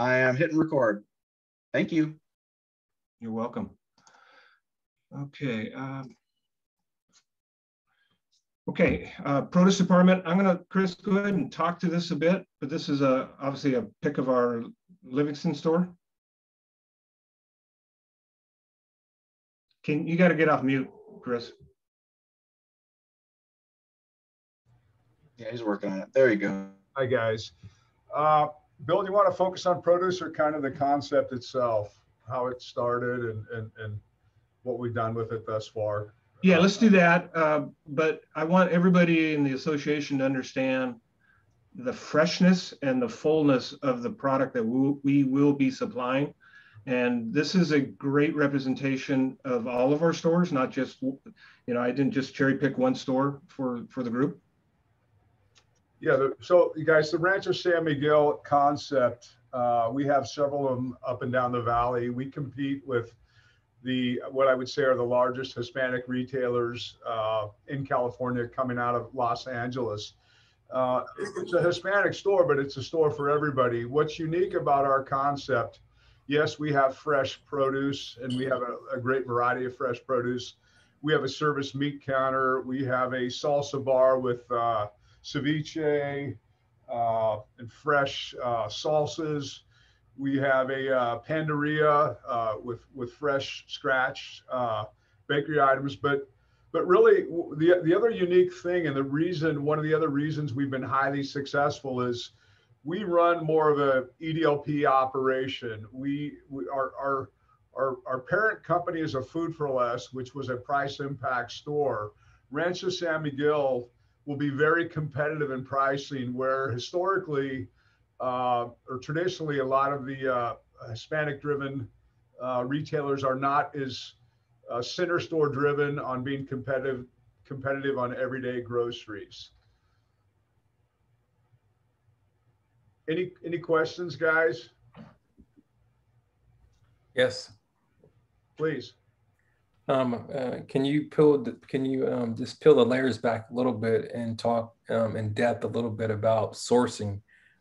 I am hitting record. Thank you. You're welcome. Okay. Um, okay, uh, produce department. I'm gonna, Chris, go ahead and talk to this a bit, but this is a obviously a pick of our Livingston store. Can you got to get off mute, Chris? Yeah, he's working on it. There you go. Hi, guys. Uh, Bill, do you want to focus on produce or kind of the concept itself, how it started and, and, and what we've done with it thus far? Yeah, let's do that. Uh, but I want everybody in the association to understand the freshness and the fullness of the product that we, we will be supplying. And this is a great representation of all of our stores, not just, you know, I didn't just cherry pick one store for, for the group. Yeah, the, so you guys, the Rancho San Miguel concept, uh, we have several of them up and down the valley. We compete with the what I would say are the largest Hispanic retailers uh, in California coming out of Los Angeles. Uh, it's a Hispanic store, but it's a store for everybody. What's unique about our concept? Yes, we have fresh produce and we have a, a great variety of fresh produce. We have a service meat counter. We have a salsa bar with uh, ceviche uh, and fresh uh, salsas. We have a uh, panaderia uh, with with fresh scratch uh, bakery items, but but really the the other unique thing and the reason one of the other reasons we've been highly successful is we run more of a EDLP operation. We, we our, our our our parent company is a Food for Less, which was a price impact store. Rancho San Miguel will be very competitive in pricing, where historically uh, or traditionally a lot of the uh, Hispanic driven uh, retailers are not as uh, center store driven on being competitive competitive on everyday groceries. Any any questions, guys? Yes. Please. Um, uh, can you peel the, can you um, just peel the layers back a little bit and talk um, in depth a little bit about sourcing?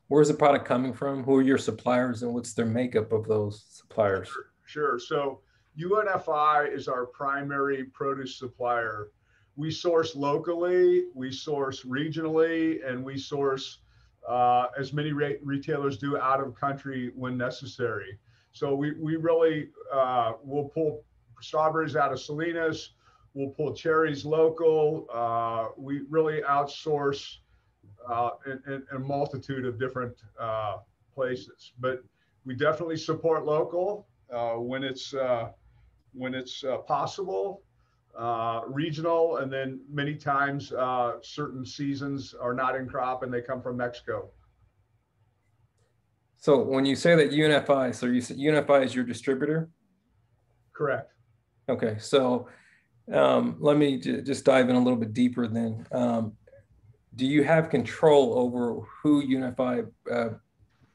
Where's the product coming from? Who are your suppliers and what's their makeup of those suppliers? Sure. sure. So UNFI is our primary produce supplier. We source locally, we source regionally, and we source uh, as many re- retailers do out of country when necessary. So we, we really uh, will pull strawberries out of Salinas. We'll pull cherries local. Uh, we really outsource uh, in, in, in, a multitude of different uh, places. But we definitely support local uh, when it's uh, when it's uh, possible, regional, and then many times certain seasons are not in crop and they come from Mexico. So when you say that UNFI, so you UNFI is your distributor? Correct. Okay, so um, let me j- just dive in a little bit deeper then. Um, do you have control over who UNFI uh,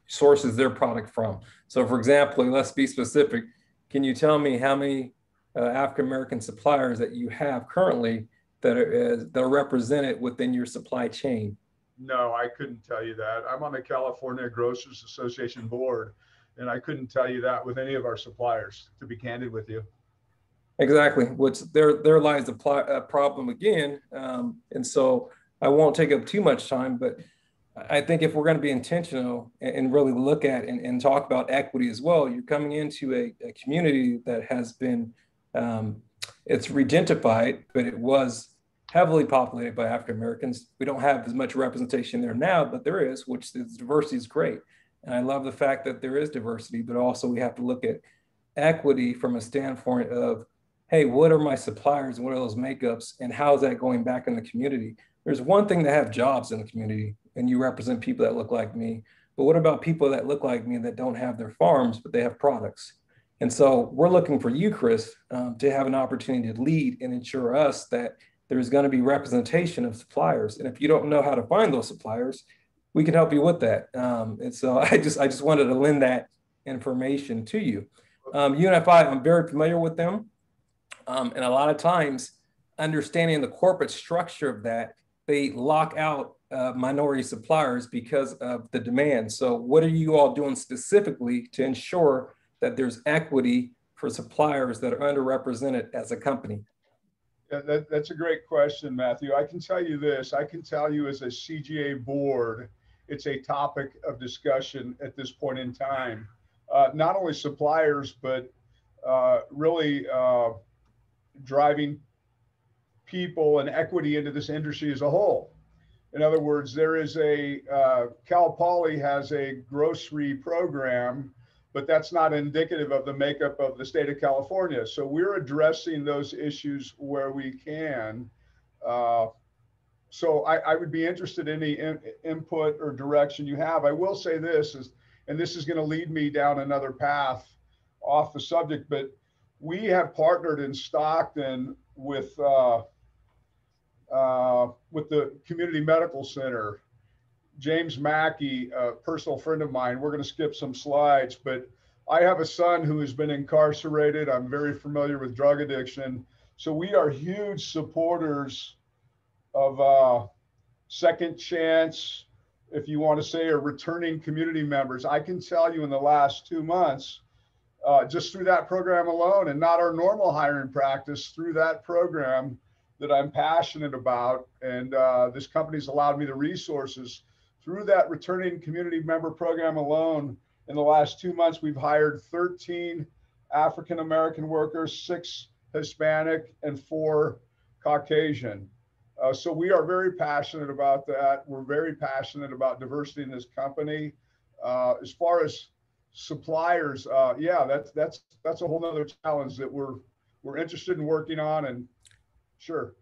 sources their product from? So, for example, let's be specific. Can you tell me how many uh, African American suppliers that you have currently that are, uh, that are represented within your supply chain? No, I couldn't tell you that. I'm on the California Grocers Association board, and I couldn't tell you that with any of our suppliers, to be candid with you. Exactly, which there there lies the pl- uh, problem again, um, and so I won't take up too much time, but I think if we're going to be intentional and, really look at and, and, talk about equity as well, you're coming into a, a community that has been um, it's regentified, but it was heavily populated by African Americans. We don't have as much representation there now, but there is, which is diversity is great. And I love the fact that there is diversity, but also we have to look at equity from a standpoint of hey, what are my suppliers what are those makeups and how is that going back in the community? There's one thing to have jobs in the community and you represent people that look like me, but what about people that look like me that don't have their farms, but they have products? And so we're looking for you, Chris, um, to have an opportunity to lead and ensure us that there's going to be representation of suppliers. And if you don't know how to find those suppliers, we can help you with that. Um, and so I just I just wanted to lend that information to you. Um, UNFI, I'm very familiar with them. Um, and a lot of times, understanding the corporate structure of that, they lock out uh, minority suppliers because of the demand. So, what are you all doing specifically to ensure that there's equity for suppliers that are underrepresented as a company? Yeah, that, that's a great question, Matthew. I can tell you this. I can tell you as a CGA board, it's a topic of discussion at this point in time. Uh, not only suppliers, but uh, really uh, driving people and equity into this industry as a whole. In other words, there is a uh, Cal Poly has a grocery program, but that's not indicative of the makeup of the state of California. So we're addressing those issues where we can. Uh, so I, I, would be interested in any in, input or direction you have. I will say this is, and this is going to lead me down another path off the subject, but we have partnered in Stockton with uh, uh, with the community medical center. James Mackey, a personal friend of mine, we're going to skip some slides, but I have a son who has been incarcerated. I'm very familiar with drug addiction. So we are huge supporters of uh, second chance, if you want to say, or returning community members. I can tell you in the last two months, uh, just through that program alone and not our normal hiring practice, through that program, that I'm passionate about. And uh, this company's allowed me the resources through that returning community member program alone. In the last two months, we've hired 13 African American workers, six Hispanic, and four Caucasian. Uh, so we are very passionate about that. We're very passionate about diversity in this company. Uh, as far as suppliers, uh, yeah, that's that's that's a whole other challenge that we're we're interested in working on and Sure.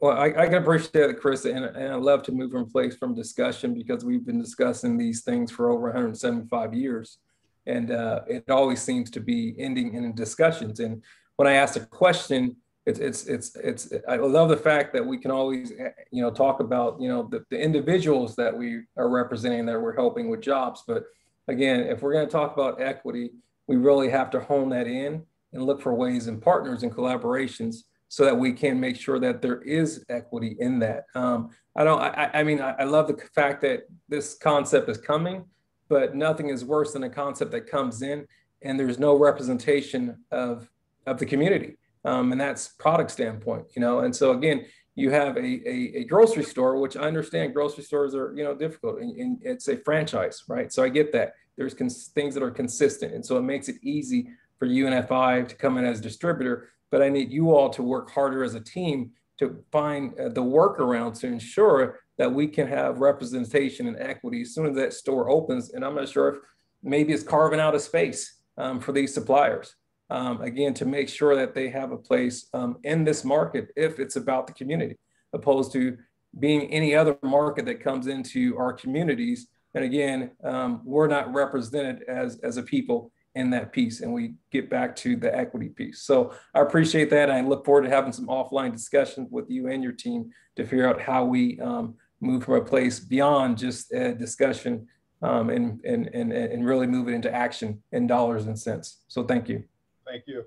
Well, I, I can appreciate it, Chris, and, and I love to move from place from discussion because we've been discussing these things for over 175 years. And uh, it always seems to be ending in discussions. And when I ask a question, it's, it's, it's, it's, I love the fact that we can always, you know, talk about, you know, the, the individuals that we are representing that we're helping with jobs. But again, if we're going to talk about equity, we really have to hone that in and look for ways and partners and collaborations so that we can make sure that there is equity in that. Um, I don't, I, I mean, I, I, love the fact that this concept is coming, but nothing is worse than a concept that comes in and there's no representation of, of the community. Um, and that's product standpoint, you know? And so again, you have a, a, a, grocery store, which I understand grocery stores are, you know, difficult and, and it's a franchise, right? So I get that there's cons- things that are consistent. And so it makes it easy for UNFI to come in as distributor, but I need you all to work harder as a team to find uh, the workarounds to ensure that we can have representation and equity as soon as that store opens. And I'm not sure if maybe it's carving out a space um, for these suppliers. Um, again, to make sure that they have a place um, in this market if it's about the community, opposed to being any other market that comes into our communities. And again, um, we're not represented as, as a people in that piece and we get back to the equity piece. So I appreciate that. I look forward to having some offline discussions with you and your team to figure out how we um, move from a place beyond just a discussion um, and, and, and, and really move it into action in dollars and cents. So thank you. Thank you.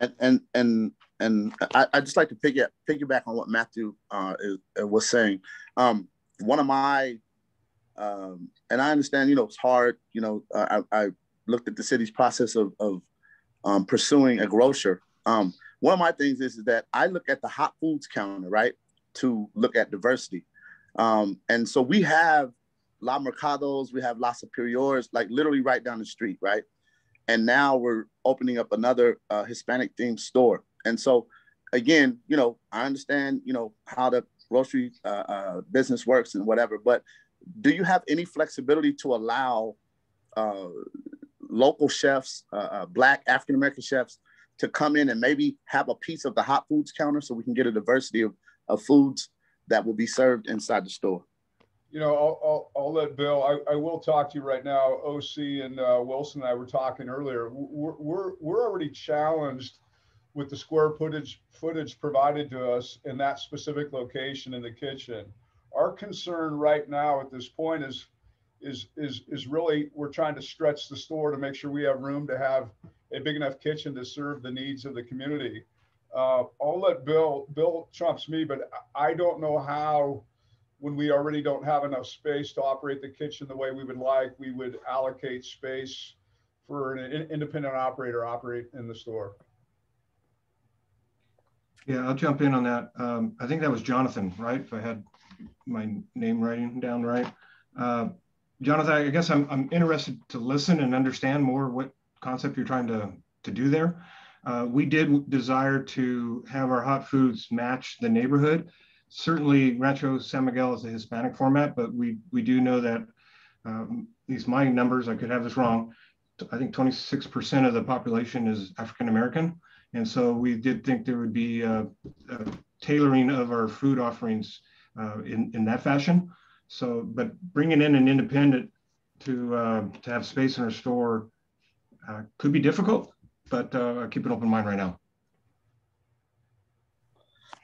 And, and, and, and I, I just like to piggyback, piggyback on what Matthew uh, is, uh, was saying. Um, one of my um, and I understand, you know, it's hard. You know, I, I looked at the city's process of, of um, pursuing a grocer. Um, one of my things is, is that I look at the hot foods counter, right, to look at diversity. Um, and so we have La Mercados, we have La Superiores, like literally right down the street, right? And now we're opening up another uh, Hispanic themed store. And so, again, you know, I understand, you know, how the grocery uh, uh, business works and whatever, but do you have any flexibility to allow uh, local chefs, uh, uh Black African American chefs, to come in and maybe have a piece of the hot foods counter so we can get a diversity of, of foods that will be served inside the store. You know, I'll, I'll, I'll let Bill, I, I will talk to you right now. OC and uh, Wilson and I were talking earlier. We're, we're, we're already challenged with the square footage footage provided to us in that specific location in the kitchen. Our concern right now at this point is is is is really we're trying to stretch the store to make sure we have room to have a big enough kitchen to serve the needs of the community. Uh, I'll let Bill, Bill trumps me, but I don't know how, when we already don't have enough space to operate the kitchen the way we would like, we would allocate space for an independent operator operate in the store. Yeah, I'll jump in on that. Um, I think that was Jonathan, right? If I had my name writing down right. Uh, Jonathan, I guess I'm, I'm interested to listen and understand more what concept you're trying to, to do there. Uh, we did desire to have our hot foods match the neighborhood. Certainly Rancho San Miguel is a Hispanic format, but we, we do know that um, these my numbers, I could have this wrong. I think 26% of the population is African American. And so we did think there would be a, a tailoring of our food offerings uh, in, in that fashion. So, but bringing in an independent to, uh, to have space in our store uh, could be difficult, but uh, keep an open mind right now.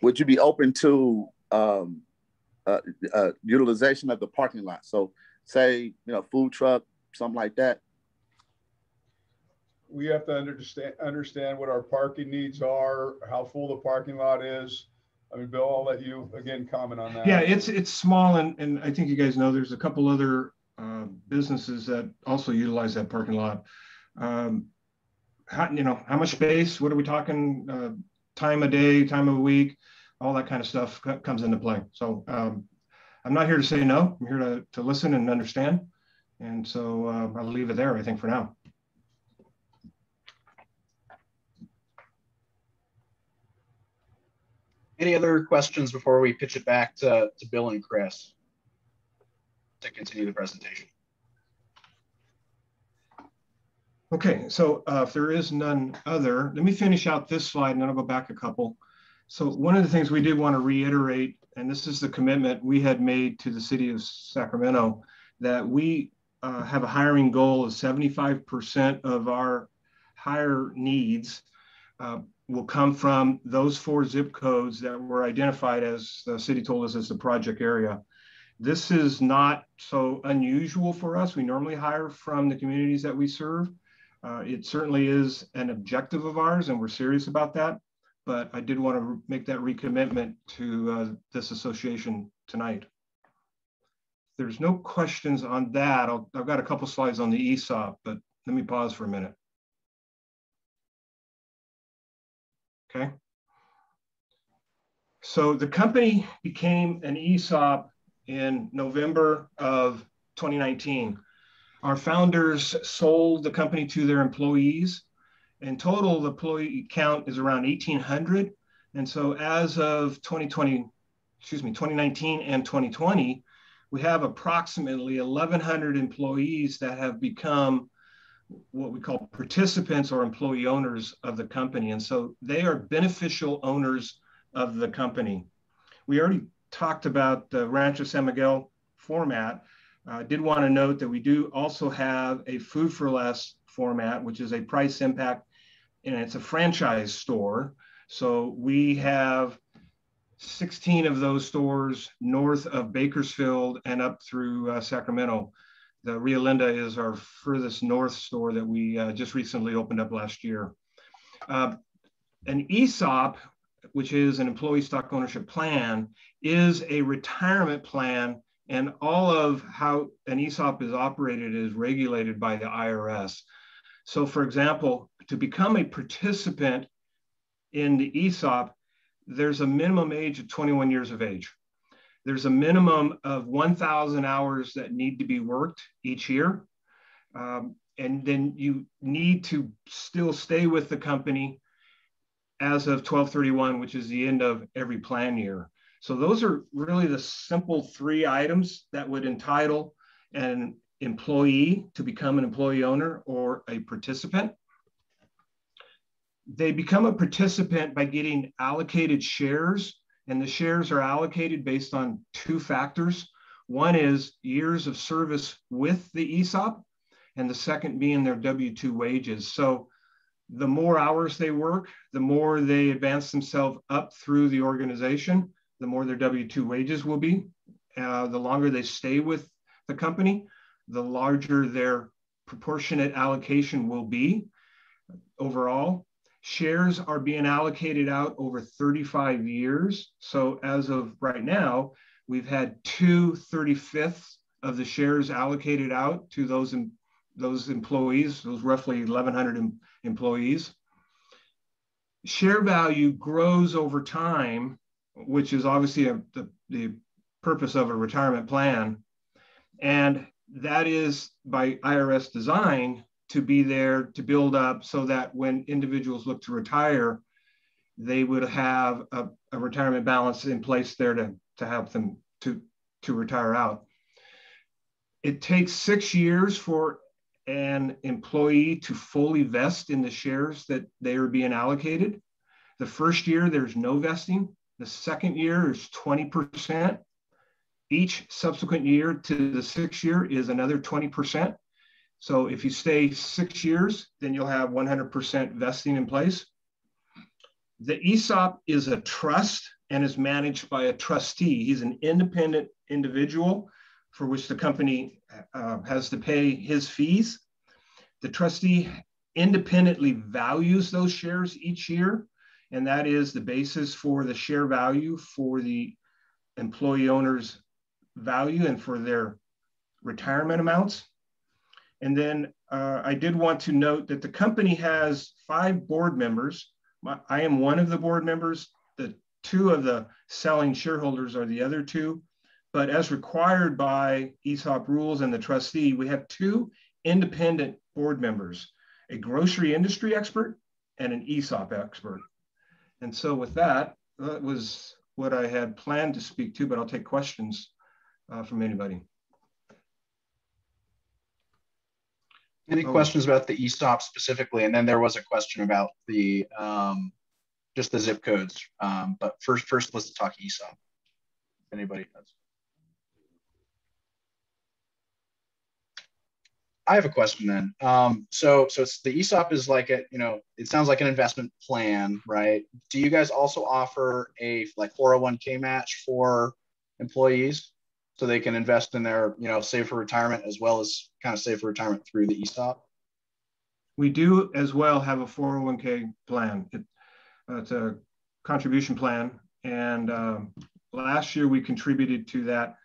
Would you be open to um, uh, uh, utilization of the parking lot? So, say you know, food truck, something like that. We have to understand understand what our parking needs are, how full the parking lot is. I mean, Bill, I'll let you again comment on that. Yeah, it's it's small, and and I think you guys know there's a couple other uh, businesses that also utilize that parking lot. Um, how, you know, how much space? What are we talking? Uh, time of day, time of week, all that kind of stuff comes into play. So um, I'm not here to say no. I'm here to to listen and understand. And so uh, I'll leave it there. I think for now. Any other questions before we pitch it back to, to Bill and Chris to continue the presentation? Okay, so uh, if there is none other, let me finish out this slide and then I'll go back a couple. So one of the things we did want to reiterate, and this is the commitment we had made to the city of Sacramento, that we uh, have a hiring goal of 75% of our hire needs uh, will come from those four zip codes that were identified as the city told us as the project area. This is not so unusual for us. We normally hire from the communities that we serve. Uh, it certainly is an objective of ours, and we're serious about that. But I did want to make that recommitment to uh, this association tonight. There's no questions on that. i have got a couple slides on the ESOP, but let me pause for a minute. Okay. So the company became an ESOP in November of 2019. Our founders sold the company to their employees. In total, the employee count is around 1,800. And so as of 2020, excuse me, 2019 and 2020, we have approximately 1,100 employees that have become what we call participants or employee owners of the company. And so they are beneficial owners of the company. We already talked about the Rancho San Miguel format. I uh, did want to note that we do also have a food for less format, which is a price impact, and it's a franchise store. So we have 16 of those stores north of Bakersfield and up through uh, Sacramento. The Rio Linda is our furthest north store that we uh, just recently opened up last year. Uh, an ESOP, which is an employee stock ownership plan, is a retirement plan and all of how an ESOP is operated is regulated by the IRS. So for example, to become a participant in the ESOP, there's a minimum age of 21 years of age. There's a minimum of 1,000 hours that need to be worked each year. Um, and then you need to still stay with the company as of 1231, which is the end of every plan year. So those are really the simple three items that would entitle an employee to become an employee owner or a participant. They become a participant by getting allocated shares and the shares are allocated based on two factors. One is years of service with the ESOP, and the second being their W 2 wages. So the more hours they work, the more they advance themselves up through the organization, the more their W 2 wages will be. Uh, the longer they stay with the company, the larger their proportionate allocation will be overall. Shares are being allocated out over 35 years. So as of right now, we've had two 35ths of the shares allocated out to those, in, those employees, those roughly 1,100 em, employees. Share value grows over time, which is obviously a, the, the purpose of a retirement plan. And that is by IRS design to be there to build up so that when individuals look to retire, they would have a, a retirement balance in place there to, to help them to, to retire out. It takes six years for an employee to fully vest in the shares that they are being allocated. The first year, there's no vesting. The second year is 20%. Each subsequent year to the sixth year is another 20%. So if you stay six years, then you'll have 100% vesting in place. The ESOP is a trust and is managed by a trustee. He's an independent individual for which the company uh, has to pay his fees. The trustee independently values those shares each year, and that is the basis for the share value for the employee owner's value and for their retirement amounts. And then uh, I did want to note that the company has five board members. My, I am one of the board members. The two of the selling shareholders are the other two. But as required by ESOP rules and the trustee, we have two independent board members, a grocery industry expert and an ESOP expert. And so with that, that was what I had planned to speak to, but I'll take questions uh, from anybody. Any oh. questions about the ESOP specifically? And then there was a question about the um, just the zip codes. Um, but first, first let's talk ESOP. If anybody does. I have a question then. Um, so, so it's the ESOP is like a, you know, it sounds like an investment plan, right? Do you guys also offer a like 401k match for employees? So they can invest in their, you know, save for retirement as well as kind of save for retirement through the ESOP? We do as well have a 401k plan. It, uh, it's a contribution plan. And uh, last year we contributed to that.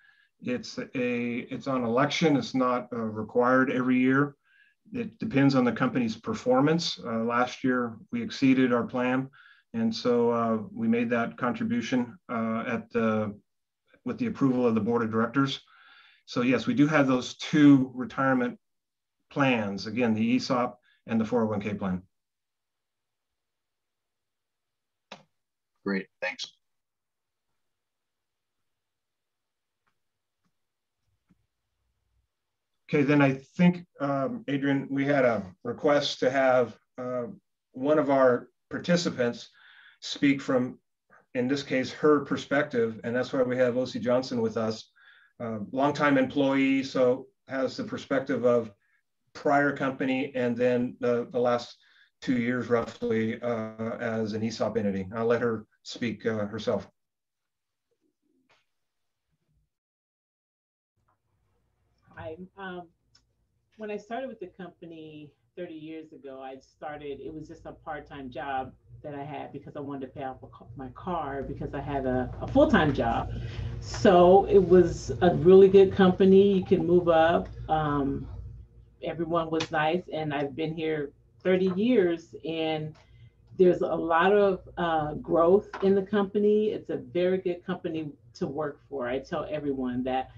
It's a it's on election. It's not uh, required every year. It depends on the company's performance. Uh, last year we exceeded our plan, and so uh, we made that contribution uh, at the with the approval of the board of directors. So yes, we do have those two retirement plans, again, the ESOP and the 401k plan. Great, thanks. Okay, then I think, um, Adrian, we had a request to have uh, one of our participants speak from in this case, her perspective. And that's why we have OC Johnson with us, uh, longtime employee, so has the perspective of prior company and then the, the last two years roughly uh, as an ESOP entity. I'll let her speak uh, herself. Hi. Um, when I started with the company 30 years ago, I started, it was just a part time job that I had because I wanted to pay off my car because I had a, a full time job. So it was a really good company. You can move up. Um, everyone was nice. And I've been here 30 years and there's a lot of uh, growth in the company. It's a very good company to work for. I tell everyone that,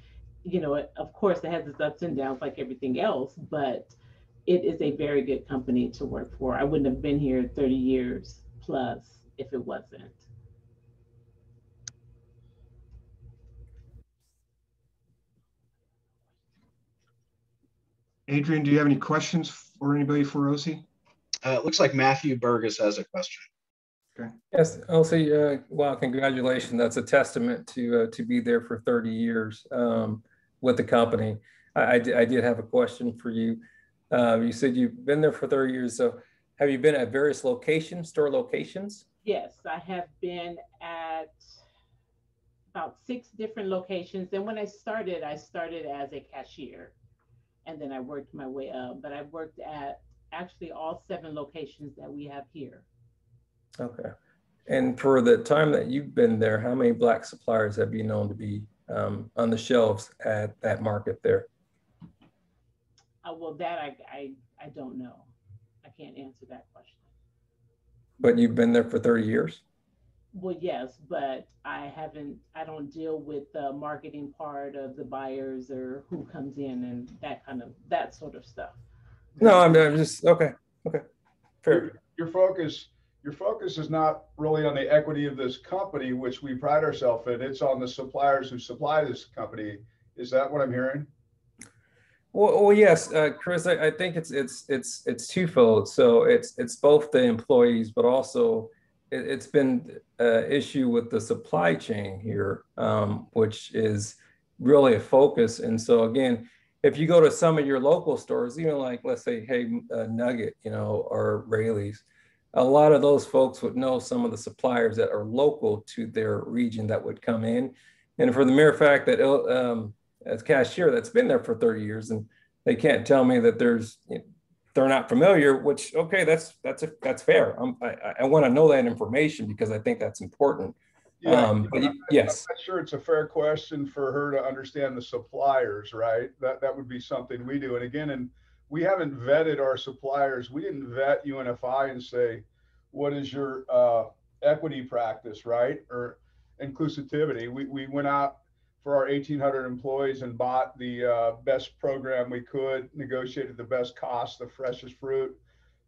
you know, of course, it has its ups and downs like everything else, but it is a very good company to work for. I wouldn't have been here 30 years plus if it wasn't. Adrian, do you have any questions for anybody for Rosie? Uh, it looks like Matthew Burgess has a question. Okay. Yes, Elsie, uh, well, congratulations. That's a testament to uh, to be there for 30 years um, with the company. I, I, I, did have a question for you. Uh, you said you've been there for 30 years. So have you been at various locations, store locations? Yes, I have been at about six different locations. And when I started, I started as a cashier and then I worked my way up. But I've worked at actually all seven locations that we have here. Okay. And for the time that you've been there, how many black suppliers have you known to be um, on the shelves at that market there? Uh, well, that I, I, I don't know. I can't answer that question. But you've been there for 30 years? Well, yes, but I haven't, I don't deal with the marketing part of the buyers or who comes in and that kind of, that sort of stuff. No, I'm, I'm just, okay, okay. Fair. Your, your focus, your focus is not really on the equity of this company, which we pride ourselves in. It's on the suppliers who supply this company. Is that what I'm hearing? Well, well yes, uh, Chris, I, I think it's it's it's it's twofold. So it's it's both the employees, but also it, has been an issue with the supply chain here, um, which is really a focus. And so again, if you go to some of your local stores, even like let's say, hey, uh, Nugget, you know, or Raley's, a lot of those folks would know some of the suppliers that are local to their region that would come in. And for the mere fact that um, as cashier that's been there for 30 years and they can't tell me that there's you know, they're not familiar which okay that's that's a, that's fair. I'm, i i want to know that information because i think that's important. Yeah, um, but yes. i'm sure it's a fair question for her to understand the suppliers right? That that would be something we do. And again and we haven't vetted our suppliers. We didn't vet unfi and say what is your uh, equity practice right? Or inclusivity. We, we went out for our 1,800 employees and bought the uh, best program we could, negotiated the best cost, the freshest fruit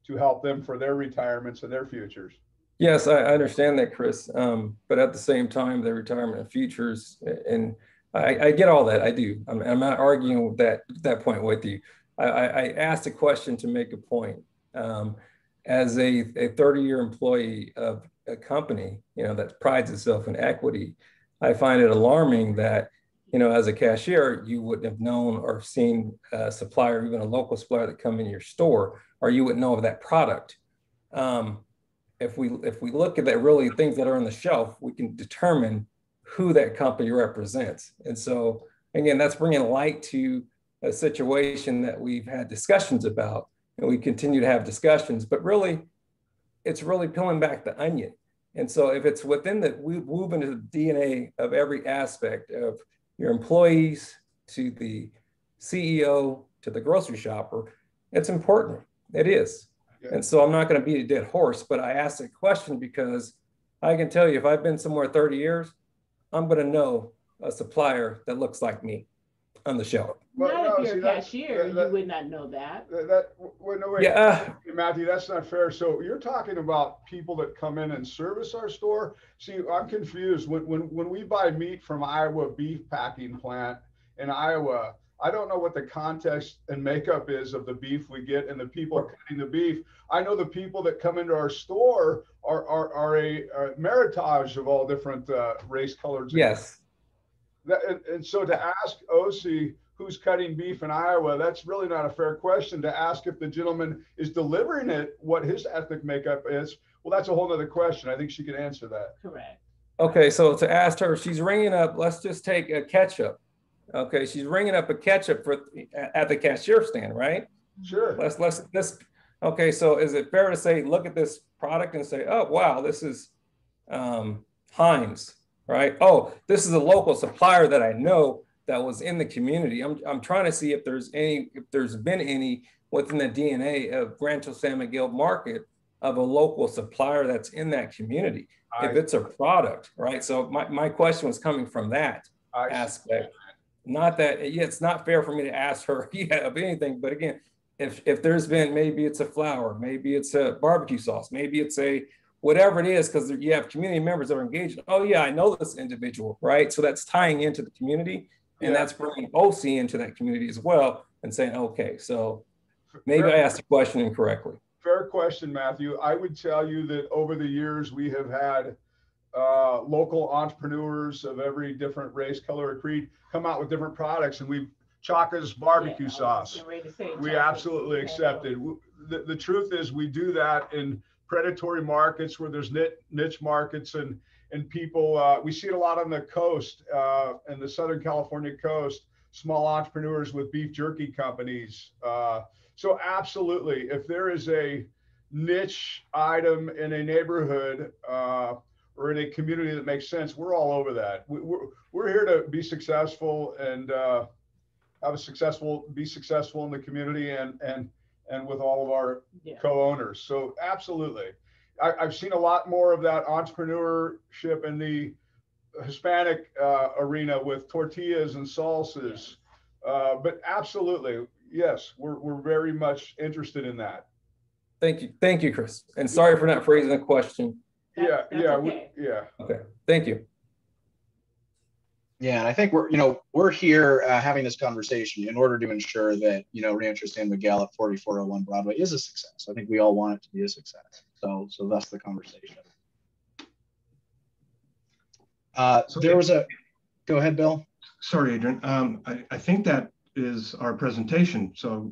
to help them for their retirements and their futures. Yes, I understand that, Chris. Um, but at the same time, the retirement and futures, and I, I get all that. I do. I'm, I'm, not arguing that that point with you. I, I asked a question to make a point. Um, as a, a 30 year employee of a company, you know, that prides itself in equity, I find it alarming that, you know, as a cashier, you wouldn't have known or seen a supplier, even a local supplier that come in your store, or you wouldn't know of that product. Um, if we if we look at that really things that are on the shelf, we can determine who that company represents. And so again, that's bringing light to a situation that we've had discussions about, and we continue to have discussions. But really, it's really peeling back the onion and so if it's within the, we move into the DNA of every aspect of your employees to the CEO to the grocery shopper, it's important. It is. Yeah. And so I'm not going to beat a dead horse, but I asked a question because I can tell you if I've been somewhere 30 years, I'm going to know a supplier that looks like me on the shelf. Well, not no, if you're see, a cashier, that, that, you would not know that. That, that well, no, wait, yeah. Matthew, that's not fair. So you're talking about people that come in and service our store. See, I'm confused. When when when we buy meat from Iowa Beef Packing Plant in Iowa, I don't know what the context and makeup is of the beef we get and the people cutting the beef. I know the people that come into our store are are, are a, a meritage of all different uh, race colors. Yes. That, and, and so to ask OC who's cutting beef in Iowa, that's really not a fair question. To ask if the gentleman is delivering it, what his ethnic makeup is, well, that's a whole other question. I think she could answer that. Correct. Okay, so to ask her, she's ringing up. Let's just take a ketchup. Okay, she's ringing up a ketchup for at the cashier stand, right? Sure. Let's let's this. Okay, so is it fair to say, look at this product and say, oh wow, this is um, Heinz right? Oh, this is a local supplier that I know that was in the community. I'm, I'm trying to see if there's any, if there's been any within the DNA of Rancho San Miguel market of a local supplier that's in that community. I, if it's a product, right? So my, my question was coming from that I aspect. Not that, yeah, it's not fair for me to ask her yeah, of anything, but again, if, if there's been, maybe it's a flour, maybe it's a barbecue sauce, maybe it's a whatever it is, because you have community members that are engaged. Oh yeah, I know this individual, right? So that's tying into the community, and yeah. that's bringing OC into that community as well, and saying, okay, so maybe fair, I asked the question incorrectly. Fair question, Matthew. I would tell you that over the years we have had uh, local entrepreneurs of every different race, color, or creed come out with different products, and we've Chaka's barbecue yeah, sauce. We absolutely accepted. The, the truth is, we do that in predatory markets where there's niche markets and and people uh, we see it a lot on the coast uh, in the southern california coast small entrepreneurs with beef jerky companies uh, so absolutely if there is a niche item in a neighborhood uh, or in a community that makes sense, we're all over that. We, we're, we're here to be successful and uh, have a successful, be successful in the community and, and, and with all of our Yeah. co-owners. So absolutely. I, I've seen a lot more of that entrepreneurship in the Hispanic uh, arena with tortillas and salsas. Uh, but absolutely, yes, we're, we're very much interested in that. Thank you. Thank you, Chris. And sorry for not phrasing the question. Yeah, That's- that's yeah, we, yeah. Okay, thank you. Yeah, and I think we're, you know, we're here uh, having this conversation in order to ensure that, you know, Rancho San Miguel at 4401 Broadway is a success. I think we all want it to be a success. So, so that's the conversation. Uh, So there was a, go ahead, Bill. Sorry, Adrian. Um, I, I think that is our presentation. So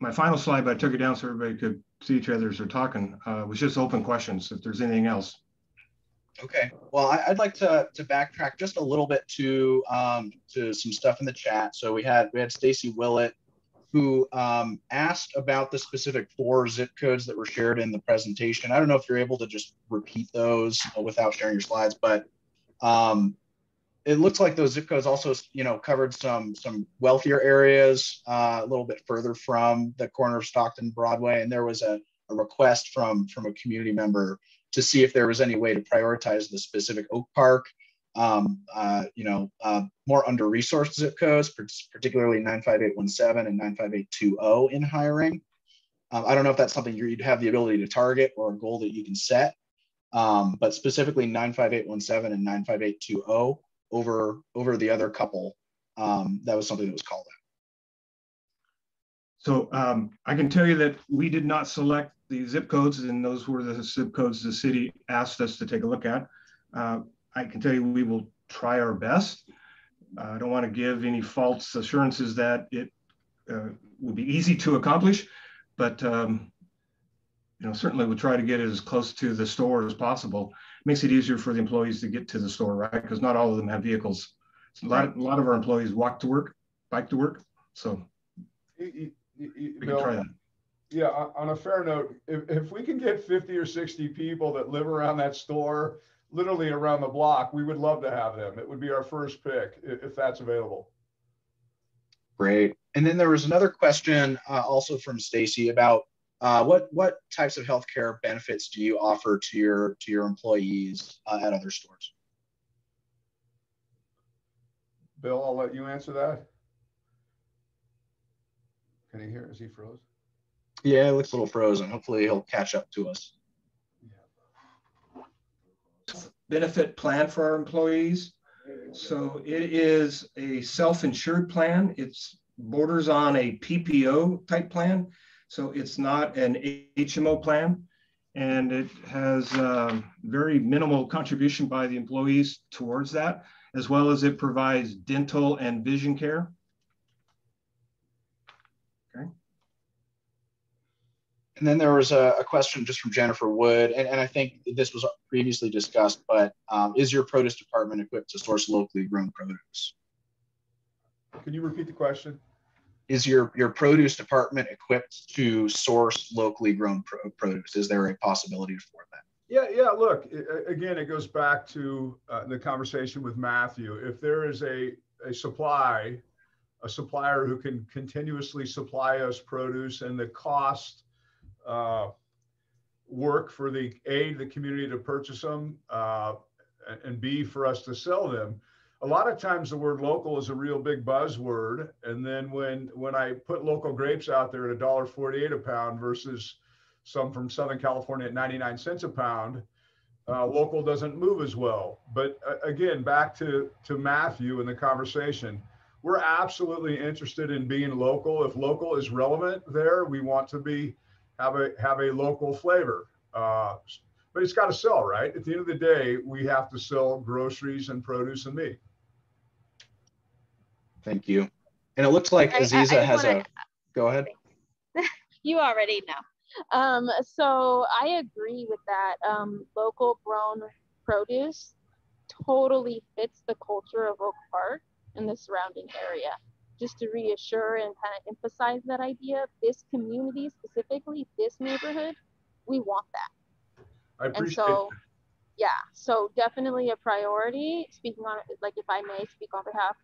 my final slide, but I took it down so everybody could see each other as they're talking, uh, was just open questions if there's anything else. Okay, well, I, I'd like to, to backtrack just a little bit to, um, to some stuff in the chat. So we had, we had Stacy Willett who, um, asked about the specific four zip codes that were shared in the presentation. I don't know if you're able to just repeat those without sharing your slides, but, um, it looks like those zip codes also, you know, covered some, some wealthier areas, uh, a little bit further from the corner of Stockton Broadway. And there was a, a request from, from a community member to see if there was any way to prioritize the specific Oak Park, um, uh, you know, uh, more under-resourced zip codes, particularly 95817 and 95820 in hiring. Um, I don't know if that's something you'd have the ability to target or a goal that you can set, um, but specifically 95817 and 95820 over over the other couple. Um, that was something that was called out. So um, I can tell you that we did not select the zip codes and those were the zip codes the city asked us to take a look at. Uh, I can tell you we will try our best. Uh, I don't want to give any false assurances that it uh, will be easy to accomplish, but um, you know certainly we'll try to get it as close to the store as possible. makes it easier for the employees to get to the store, right? Because not all of them have vehicles. So a lot, a lot of our employees walk to work, bike to work, so You- you- you- we Bill, can try that. Yeah, on a fair note, if, if we can get 50 or 60 people that live around that store, literally around the block, we would love to have them. It would be our first pick if, if that's available. Great. And then there was another question uh, also from Stacy about uh, what what types of healthcare benefits do you offer to your to your employees uh, at other stores? Bill, I'll let you answer that. Can he hear? Is he froze? Yeah, it looks a little frozen. Hopefully he'll catch up to us. benefit plan for our employees. So it is a self-insured plan. It's borders on a PPO type plan. So it's not an HMO plan. And it has um, very minimal contribution by the employees towards that, as well as it provides dental and vision care. And then there was a, a question just from Jennifer Wood, and, and I think this was previously discussed, but um, is your produce department equipped to source locally grown produce? Can you repeat the question? Is your your produce department equipped to source locally grown pro- produce? Is there a possibility for that? Yeah, yeah. Look, i- i- again, it goes back to uh, the conversation with Matthew. If there is a, a supply, a supplier who can continuously supply us produce and the cost uh, work for the A, the community to purchase them, uh, and- B, for us to sell them. A lot of times the word local is a real big buzzword. And then when, when I put local grapes out there at $1.48 a pound versus some from Southern California at 99 cents a pound, uh, local doesn't move as well. But uh, again, back to, to Matthew and the conversation, we're absolutely interested in being local. If local is relevant there, we want to be have a have a local flavor. Uh, but it's got to sell, right? At the end of the day, we have to sell groceries and produce and meat. Thank you. And it looks like I- I- Aziza I has wanna- a. Go ahead. you already know. Um, so I agree with that. Um, local grown produce totally fits the culture of Oak Park and the surrounding area. Just to reassure and kind of emphasize that idea, this community, specifically this neighborhood, we want that. I appreciate And so, yeah, so definitely a priority. Speaking on, like, if I may speak on behalf,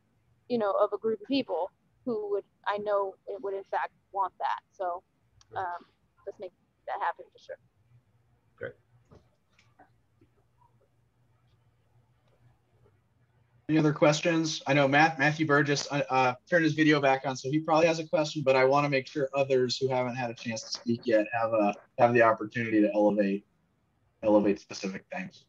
you know, of a group of people who would, I know it would in fact want that. So, um, let's make that happen for sure. Any other questions? I know Matt, Matthew Burgess uh, uh, turned his video back on, so he probably has a question, but I want to make sure others who haven't had a chance to speak yet have a have the opportunity to elevate elevate specific things.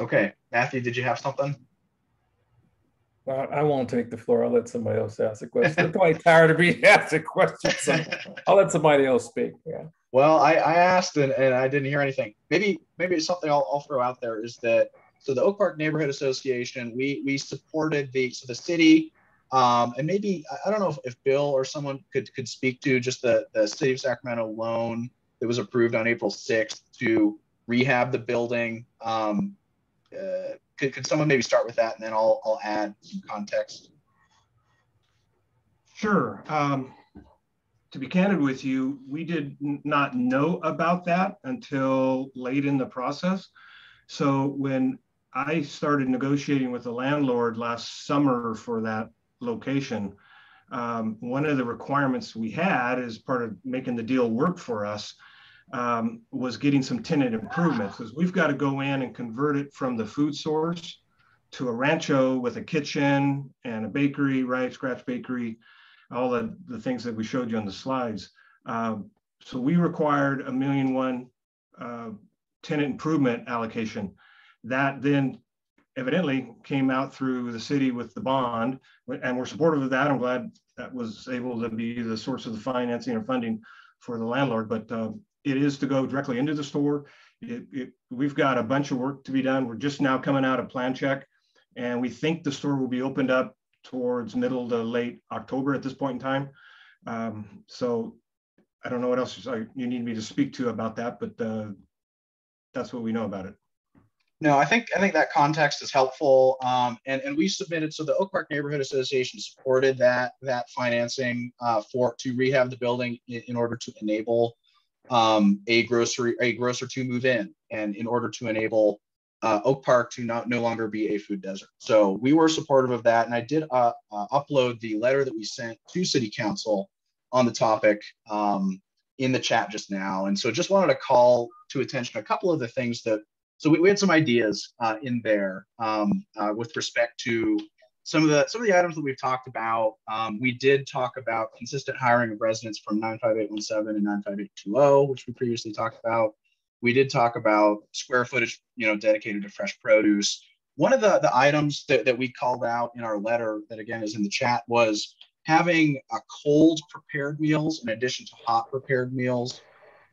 Okay, Matthew, did you have something? I, I won't take the floor. I'll let somebody else ask a question. I'm probably tired of being asked a question, so I'll let somebody else speak. Yeah. Well, I, I asked and, and I didn't hear anything. Maybe maybe it's something I'll, I'll throw out there is that so the Oak Park Neighborhood Association we we supported the so the city um, and maybe I- don't know if, if Bill or someone could could speak to just the the city of Sacramento loan that was approved on April 6th to rehab the building. Um, uh, could, could someone maybe start with that and then I'll I'll add some context. Sure. Um, to be candid with you, we did not know about that until late in the process. So when I started negotiating with the landlord last summer for that location, um, one of the requirements we had as part of making the deal work for us um, was getting some tenant improvements because we've got to go in and convert it from the food source to a rancho with a kitchen and a bakery, right? Scratch bakery, all the, the things that we showed you on the slides. Um, so we required a million one uh, tenant improvement allocation. That then evidently came out through the city with the bond, and we're supportive of that. I'm glad that was able to be the source of the financing or funding for the landlord. But um, it is to go directly into the store. It, it, we've got a bunch of work to be done. We're just now coming out of plan check, and we think the store will be opened up towards middle to late October at this point in time. Um, so I don't know what else you need me to speak to about that, but uh, that's what we know about it. No, I think I think that context is helpful. Um, and and we submitted so the Oak Park Neighborhood Association supported that that financing uh, for to rehab the building in, in order to enable um, a grocery a grocer to move in and in order to enable uh, Oak Park to not no longer be a food desert. So we were supportive of that, and I did uh, uh, upload the letter that we sent to City Council on the topic um, in the chat just now. And so just wanted to call to attention a couple of the things that so we, we had some ideas uh, in there um, uh, with respect to some of the some of the items that we've talked about. Um, we did talk about consistent hiring of residents from 95817 and 95820, which we previously talked about. We did talk about square footage, you know, dedicated to fresh produce. One of the, the items that, that we called out in our letter that again is in the chat was having a cold prepared meals in addition to hot prepared meals.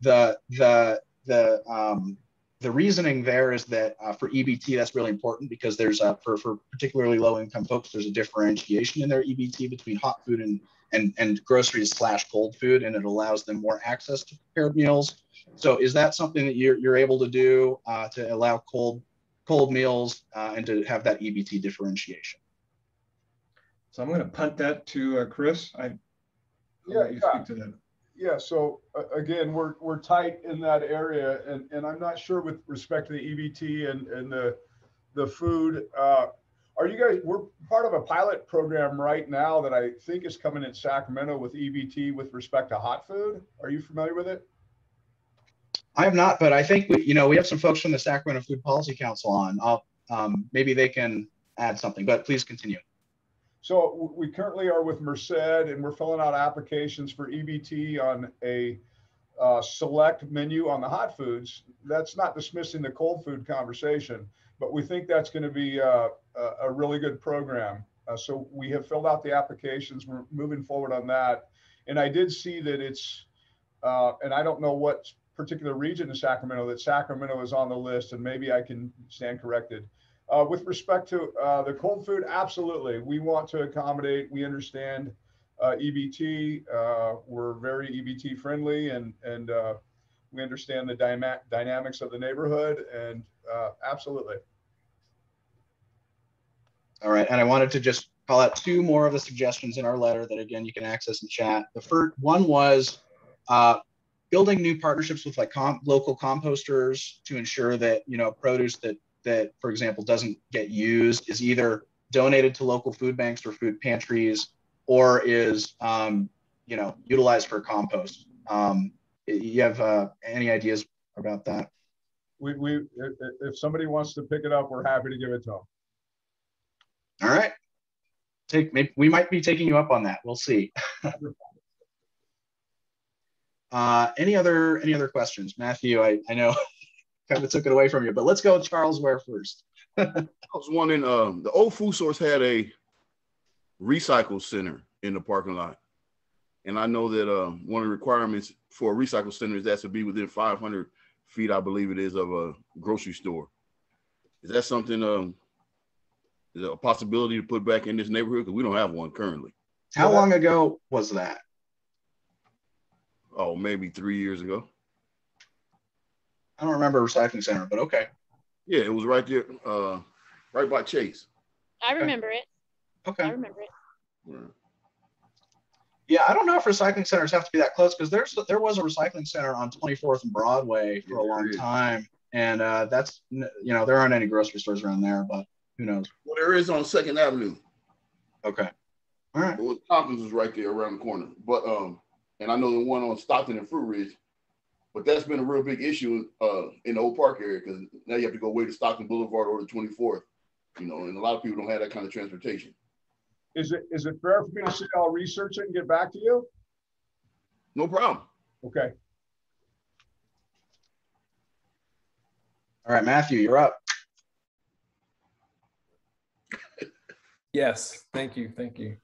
The the the um, the reasoning there is that uh, for EBT, that's really important because there's a, for, for particularly low income folks, there's a differentiation in their EBT between hot food and, and, and groceries slash cold food, and it allows them more access to prepared meals. So is that something that you're, you're able to do uh, to allow cold, cold meals uh, and to have that EBT differentiation? So I'm going to punt that to uh, Chris. I Yeah, you yeah. to that. Yeah, so uh, again, we're, we're tight in that area and, and I'm not sure with respect to the EBT and, and the, the food. Uh, are you guys, we're part of a pilot program right now that I think is coming in Sacramento with EBT with respect to hot food. Are you familiar with it? I have not, but I think we, you know, we have some folks from the Sacramento Food Policy Council on. I'll, um, maybe they can add something, but please continue. So we currently are with Merced and we're filling out applications for EBT on a uh, select menu on the hot foods. That's not dismissing the cold food conversation, but we think that's going to be uh, a, really good program. Uh, so we have filled out the applications. We're moving forward on that. And I did see that it's, uh, and I don't know what particular region in Sacramento, that Sacramento is on the list, and maybe I can stand corrected. Uh, with respect to uh, the cold food, absolutely. We want to accommodate. We understand uh, EBT. Uh, we're very EBT friendly, and and uh, we understand the dyma- dynamics of the neighborhood. And uh, absolutely, All right, and I wanted to just call out two more of the suggestions in our letter that again you can access in chat. The first one was building new partnerships with like com- local composters to ensure that you know produce that that for example doesn't get used is either donated to local food banks or food pantries or is um, you know utilized for compost. Um, you have uh, any ideas about that? We, we if, if somebody wants to pick it up, we're happy to give it to them. All right. Take maybe we might be taking you up on that. We'll see. uh, any other any other questions, Matthew? I, I know kind of took it away from you, but let's go with Charles Ware first. I was wondering, um, the old food source had a recycle center in the parking lot. And I know that uh, one of the requirements for a recycle center is that to be within 500 feet, I believe it is, of a grocery store. Is that something, um, is a possibility to put back in this neighborhood? Because we don't have one currently. How long ago was that? Oh, maybe three years ago. I don't remember recycling center, but okay. Yeah, it was right there, uh, right by Chase. I remember it. Okay. I remember it. Yeah. Yeah, I don't know if recycling centers have to be that close because there's there was a recycling center on 24th and Broadway for a long time, and uh, that's you know there aren't any grocery stores around there, but who knows? Well, there is on Second Avenue. Okay, all right. Well, Tompkins is right there around the corner, but um, and I know the one on Stockton and Fruit Ridge, but that's been a real big issue uh in the Oak Park area because now you have to go way to Stockton Boulevard or the 24th, you know, and a lot of people don't have that kind of transportation. Is it is it fair for me to say I'll research it and get back to you? No problem. Okay. All right, Matthew, you're up. Yes, thank you, thank you.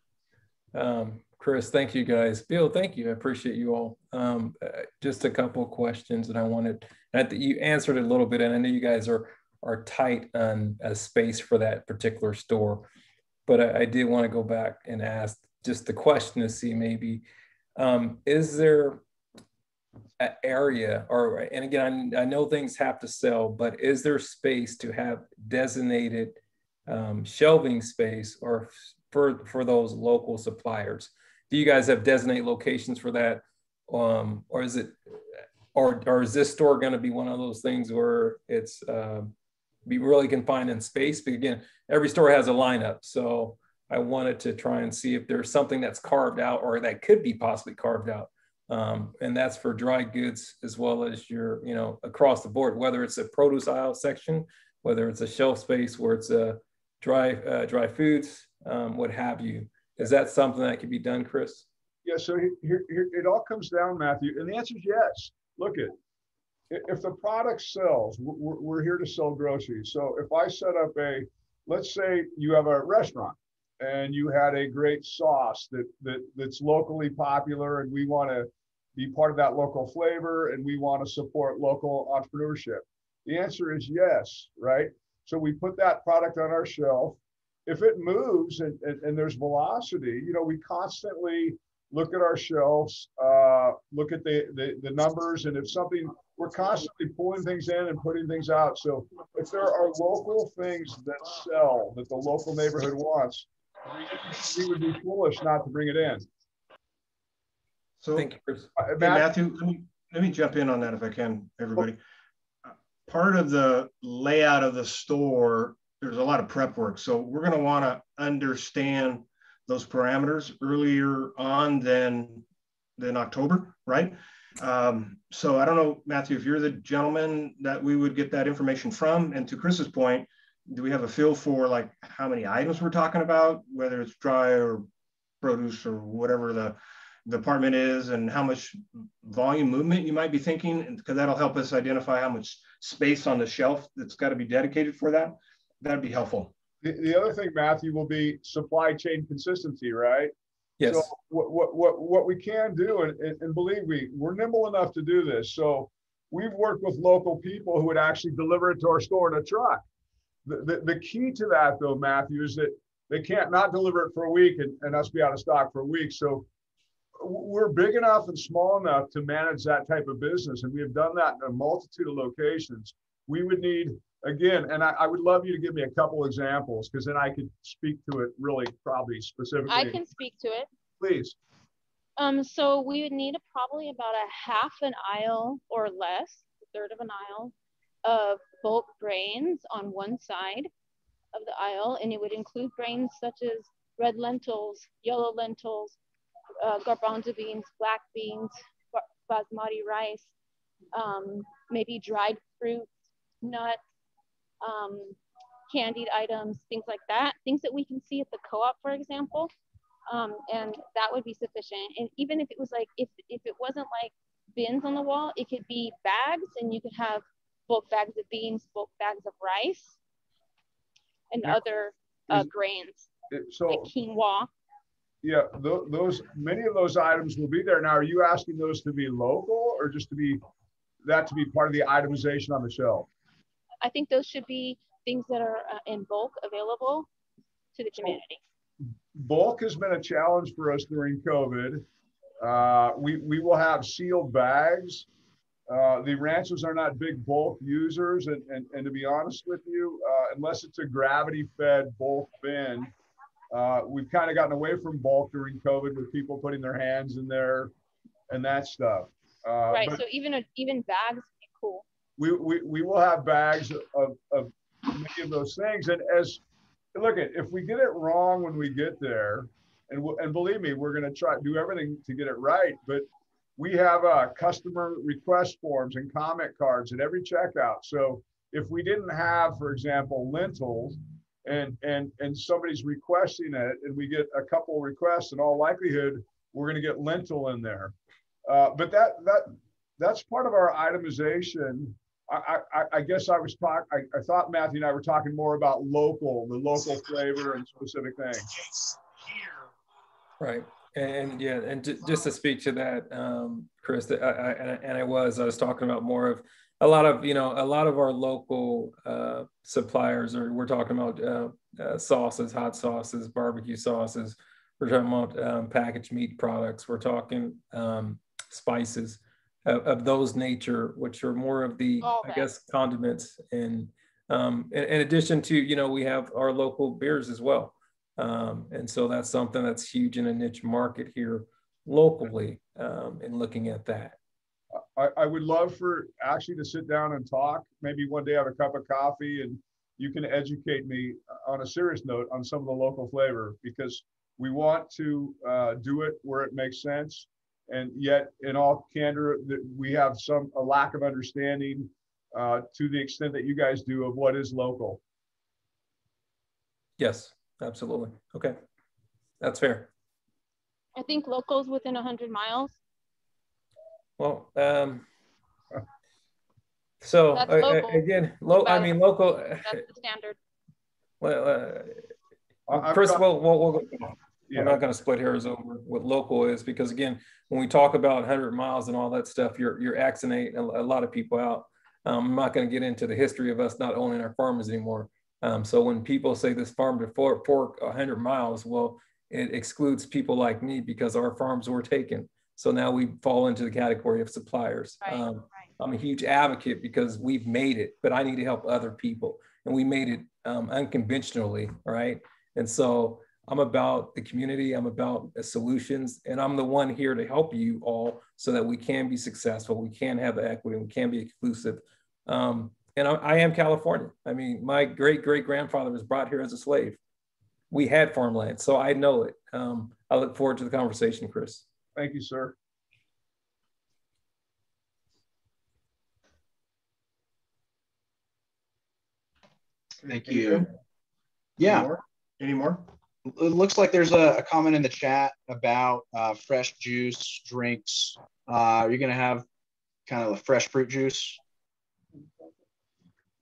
Um, Chris, thank you guys. Bill, thank you. I appreciate you all. Um, uh, just a couple questions that I wanted. I you answered a little bit, and I know you guys are are tight on a space for that particular store, but I, I did want to go back and ask just the question to see maybe um, is there an area or and again I, I know things have to sell, but is there space to have designated um, shelving space or for for those local suppliers? Do you guys have designated locations for that, um, or is it, or or is this store going to be one of those things where it's uh, be really confined in space? But again, every store has a lineup, so I wanted to try and see if there's something that's carved out or that could be possibly carved out. Um, and that's for dry goods as well as your, you know, across the board, whether it's a produce aisle section, whether it's a shelf space where it's a dry uh, dry foods, um, what have you. Is that something that could be done, Chris? Yeah, so here, here, it all comes down, Matthew, and the answer is yes. Look at if the product sells, we're, we're here to sell groceries. So if I set up a, let's say you have a restaurant and you had a great sauce that, that that's locally popular and we want to be part of that local flavor and we want to support local entrepreneurship. The answer is yes, right? So we put that product on our shelf if it moves and, and, and, there's velocity, you know, we constantly look at our shelves, uh, look at the, the, the numbers, and if something, we're constantly pulling things in and putting things out. So if there are local things that sell that the local neighborhood wants, we would be foolish not to bring it in. So, Thank you, Chris. Uh, Matthew, let me, let me jump in on that if I can, everybody. Part of the layout of the store there's a lot of prep work. So we're going to want to understand those parameters earlier on than than October, right? Um, so I don't know, Matthew, if you're the gentleman that we would get that information from. And to Chris's point, do we have a feel for like how many items we're talking about, whether it's dry or produce or whatever the department is, and how much volume movement you might be thinking, because that'll help us identify how much space on the shelf that's got to be dedicated for that that'd be helpful. The, the other thing, Matthew, will be supply chain consistency, right? Yes. So what, what, what, what we can do, and, and believe me, we're nimble enough to do this. So we've worked with local people who would actually deliver it to our store in a truck. The, the, the key to that, though, Matthew, is that they can't not deliver it for a week and, and us be out of stock for a week. So we're big enough and small enough to manage that type of business. And we have done that in a multitude of locations. We would need again, and I, I, would love you to give me a couple examples because then I could speak to it really probably specifically. I can speak to it. Please. Um, so we would need a, probably about a half an aisle or less, a third of an aisle of bulk grains on one side of the aisle, and it would include grains such as red lentils, yellow lentils, uh, garbanzo beans, black beans, basmati rice, um, maybe dried fruits, nuts, um, candied items, things like that, things that we can see at the co-op, for example. Um, and that would be sufficient. And even if it was like, if, if it wasn't like bins on the wall, it could be bags and you could have bulk bags of beans, bulk bags of rice, and yeah. other uh, grains, so, like quinoa. Yeah, th those many of those items will be there. Now, are you asking those to be local or just to be that to be part of the itemization on the shelf? I think those should be things that are uh, in bulk available to the community. Bulk has been a challenge for us during COVID. Uh, we, we will have sealed bags. Uh, the ranchers are not big bulk users. And, and, and to be honest with you, uh, unless it's a gravity fed bulk bin, uh, we've kind of gotten away from bulk during COVID with people putting their hands in there and that stuff. Uh, right. So even a, even bags would be cool. We, we, we will have bags of, of many of those things. And as look at if we get it wrong when we get there, and and believe me, we're going to try do everything to get it right. But we have uh, customer request forms and comment cards at every checkout. So if we didn't have, for example, lentils, and and and somebody's requesting it, and we get a couple requests, in all likelihood, we're going to get lentil in there. Uh, but that that that's part of our itemization. I, I, I guess I was talking. I, thought Matthew and I were talking more about local, the local flavor and specific things. Right, and yeah, and just to speak to that, um, Chris, I, I, and I was I was talking about more of a lot of you know a lot of our local uh, suppliers are we're talking about uh, uh, sauces, hot sauces, barbecue sauces. We're talking about um, packaged meat products. We're talking um, spices of, of, those nature, which are more of the, I guess, condiments. And um, in, in, addition to, you know, we have our local beers as well. Um, and so that's something that's huge in a niche market here locally um, and looking at that. I, I would love for actually to sit down and talk, maybe one day have a cup of coffee and you can educate me on a serious note on some of the local flavor because we want to uh, do it where it makes sense and yet in all candor we have some a lack of understanding uh, to the extent that you guys do of what is local. Yes absolutely. Okay. That's fair. I think locals within 100 miles. Well um so uh, again lo- i mean local that's the standard. well uh, first of all we'll, we'll, yeah. I'm not going to split hairs over what local is because again, when we talk about 100 miles and all that stuff, you're you're accenting a, a lot of people out. Um, I'm not going to get into the history of us not owning our farmers anymore. Um, so when people say this farm to fork, fork 100 miles, well, it excludes people like me because our farms were taken. So now we fall into the category of suppliers. Right, um, right. I'm a huge advocate because we've made it, but I need to help other people, and we made it um, unconventionally, right? And so I'm about the community, I'm about solutions, and I'm the one here to help you all so that we can be successful, we can have the equity, we can be exclusive. Um, and I, I, am California. I mean, my great great grandfather was brought here as a slave. We had farmland, so I know it. Um, I look forward to the conversation, Chris. Thank you, sir. Thank you. Yeah. Any more? Any more? It looks like there's a, a comment in the chat about uh, fresh juice drinks. Uh, are you going to have kind of a fresh fruit juice?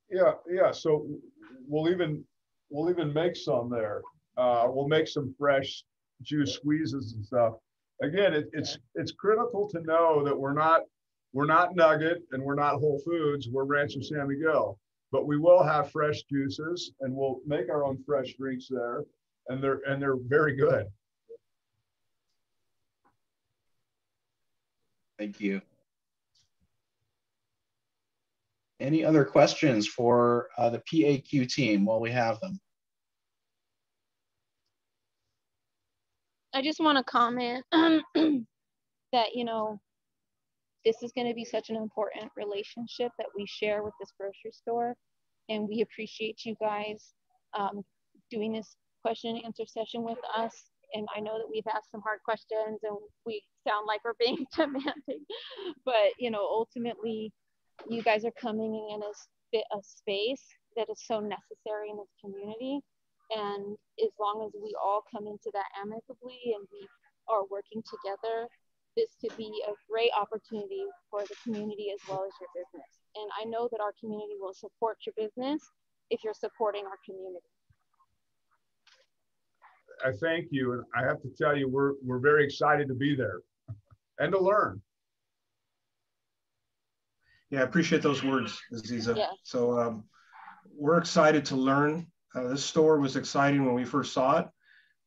Yeah, yeah. So we'll even we'll even make some there. Uh, we'll make some fresh juice squeezes and stuff. Again, it, it's it's critical to know that we're not we're not Nugget and we're not Whole Foods. We're Rancho San Miguel, but we will have fresh juices and we'll make our own fresh drinks there and they're and they're very good. Thank you. any other questions for uh, the PAQ team while we have them? I just want to comment that, you know, this is going to be such an important relationship that we share with this grocery store. And we appreciate you guys um, doing this question and answer session with us. And I know that we've asked some hard questions and we sound like we're being demanding, but you know, ultimately, you guys are coming in a, a space that is so necessary in this community. And as long as we all come into that amicably and we are working together, this could be a great opportunity for the community as well as your business. And I know that our community will support your business if you're supporting our community. I thank you. And I have to tell you, we're, we're very excited to be there and to learn. Yeah, I appreciate those words, Aziza. Yeah. So um, we're excited to learn. Uh, this store was exciting when we first saw it.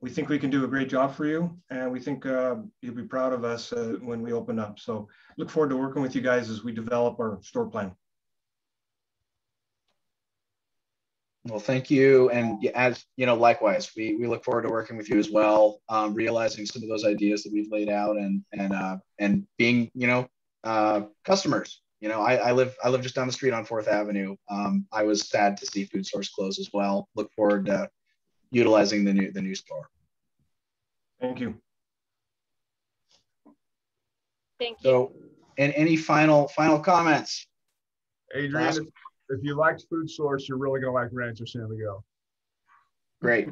We think we can do a great job for you, and we think uh, you'll be proud of us uh, when we open up. So look forward to working with you guys as we develop our store plan. Well, thank you. And as you know, likewise, we, we look forward to working with you as well, um, realizing some of those ideas that we've laid out and, and, uh, and being, you know, uh, customers. You know, I, I live I live just down the street on Fourth Avenue. Um, I was sad to see Food Source close as well. Look forward to utilizing the new the new store. Thank you. Thank you. So, and any final final comments? Adrian, if, you liked Food Source, you're really going to like Rancho San Miguel. Great.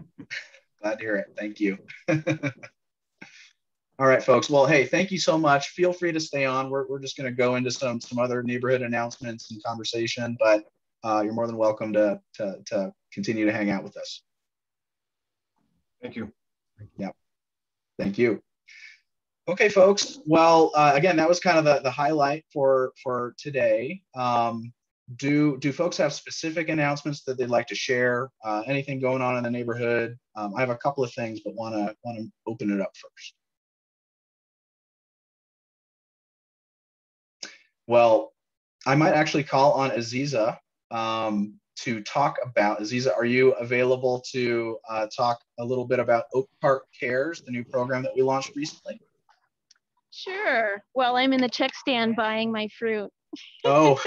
Glad to hear it. Thank you. All right, folks. Well, hey, thank you so much. Feel free to stay on. We're, we're just going to go into some some other neighborhood announcements and conversation, but uh, you're more than welcome to, to, to continue to hang out with us. Thank you. Yeah. Thank you. Okay, folks. Well, uh, again, that was kind of the, the highlight for for today. Um, do do folks have specific announcements that they'd like to share? Uh, anything going on in the neighborhood? Um, I have a couple of things, but want to want to open it up first. Well, I might actually call on Aziza um, to talk about. Aziza, are you available to uh, talk a little bit about Oak Park Cares, the new program that we launched recently? Sure. Well, I'm in the check stand buying my fruit. Oh.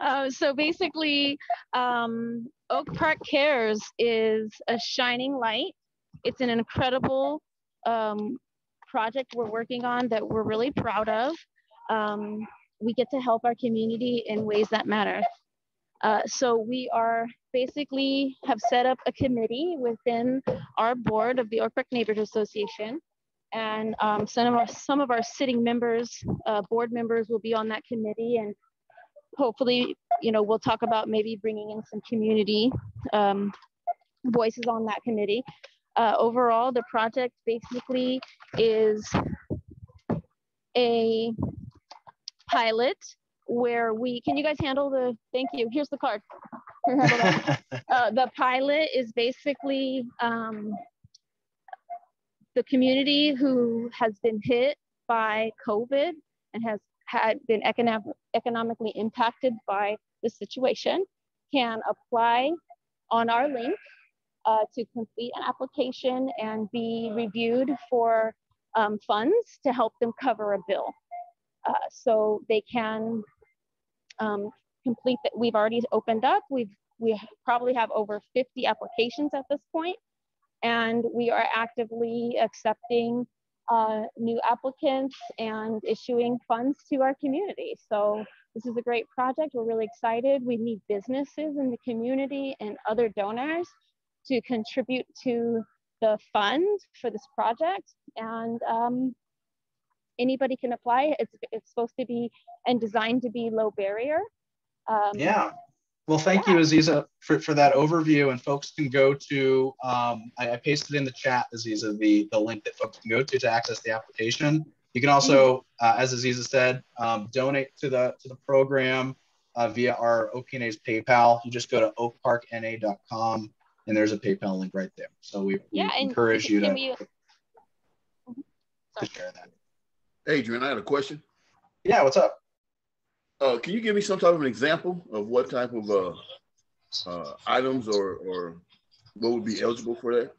uh, so basically, um, Oak Park Cares is a shining light. It's an incredible um, project we're working on that we're really proud of. Um, we get to help our community in ways that matter. Uh, so we are basically have set up a committee within our board of the Oak Park Neighborhood Association. And um, some, of our, some of our sitting members, uh, board members will be on that committee and hopefully, you know, we'll talk about maybe bringing in some community um, voices on that committee. Uh, overall, the project basically is a pilot where we can you guys handle the thank you here's the card uh, the pilot is basically um, the community who has been hit by covid and has had been economic, economically impacted by the situation can apply on our link uh, to complete an application and be reviewed for um, funds to help them cover a bill uh, so they can um, complete that. We've already opened up. We've we probably have over 50 applications at this point, and we are actively accepting uh, new applicants and issuing funds to our community. So this is a great project. We're really excited. We need businesses in the community and other donors to contribute to the fund for this project. And um, anybody can apply. It's, it's supposed to be and designed to be low barrier. Um, yeah. Well, thank yeah. you, Aziza, for, for that overview. And folks can go to, um, I, I, pasted in the chat, Aziza, the, the link that folks can go to to access the application. You can also, mm-hmm. uh, as Aziza said, um, donate to the, to the program uh, via our OPNA's PayPal. You just go to oakparkna.com and there's a PayPal link right there. So we, we yeah, encourage you to, we... to share that. Adrian, I had a question. Yeah, what's up? Uh, can you give me some type of an example of what type of uh, uh, items or or what would be eligible for that?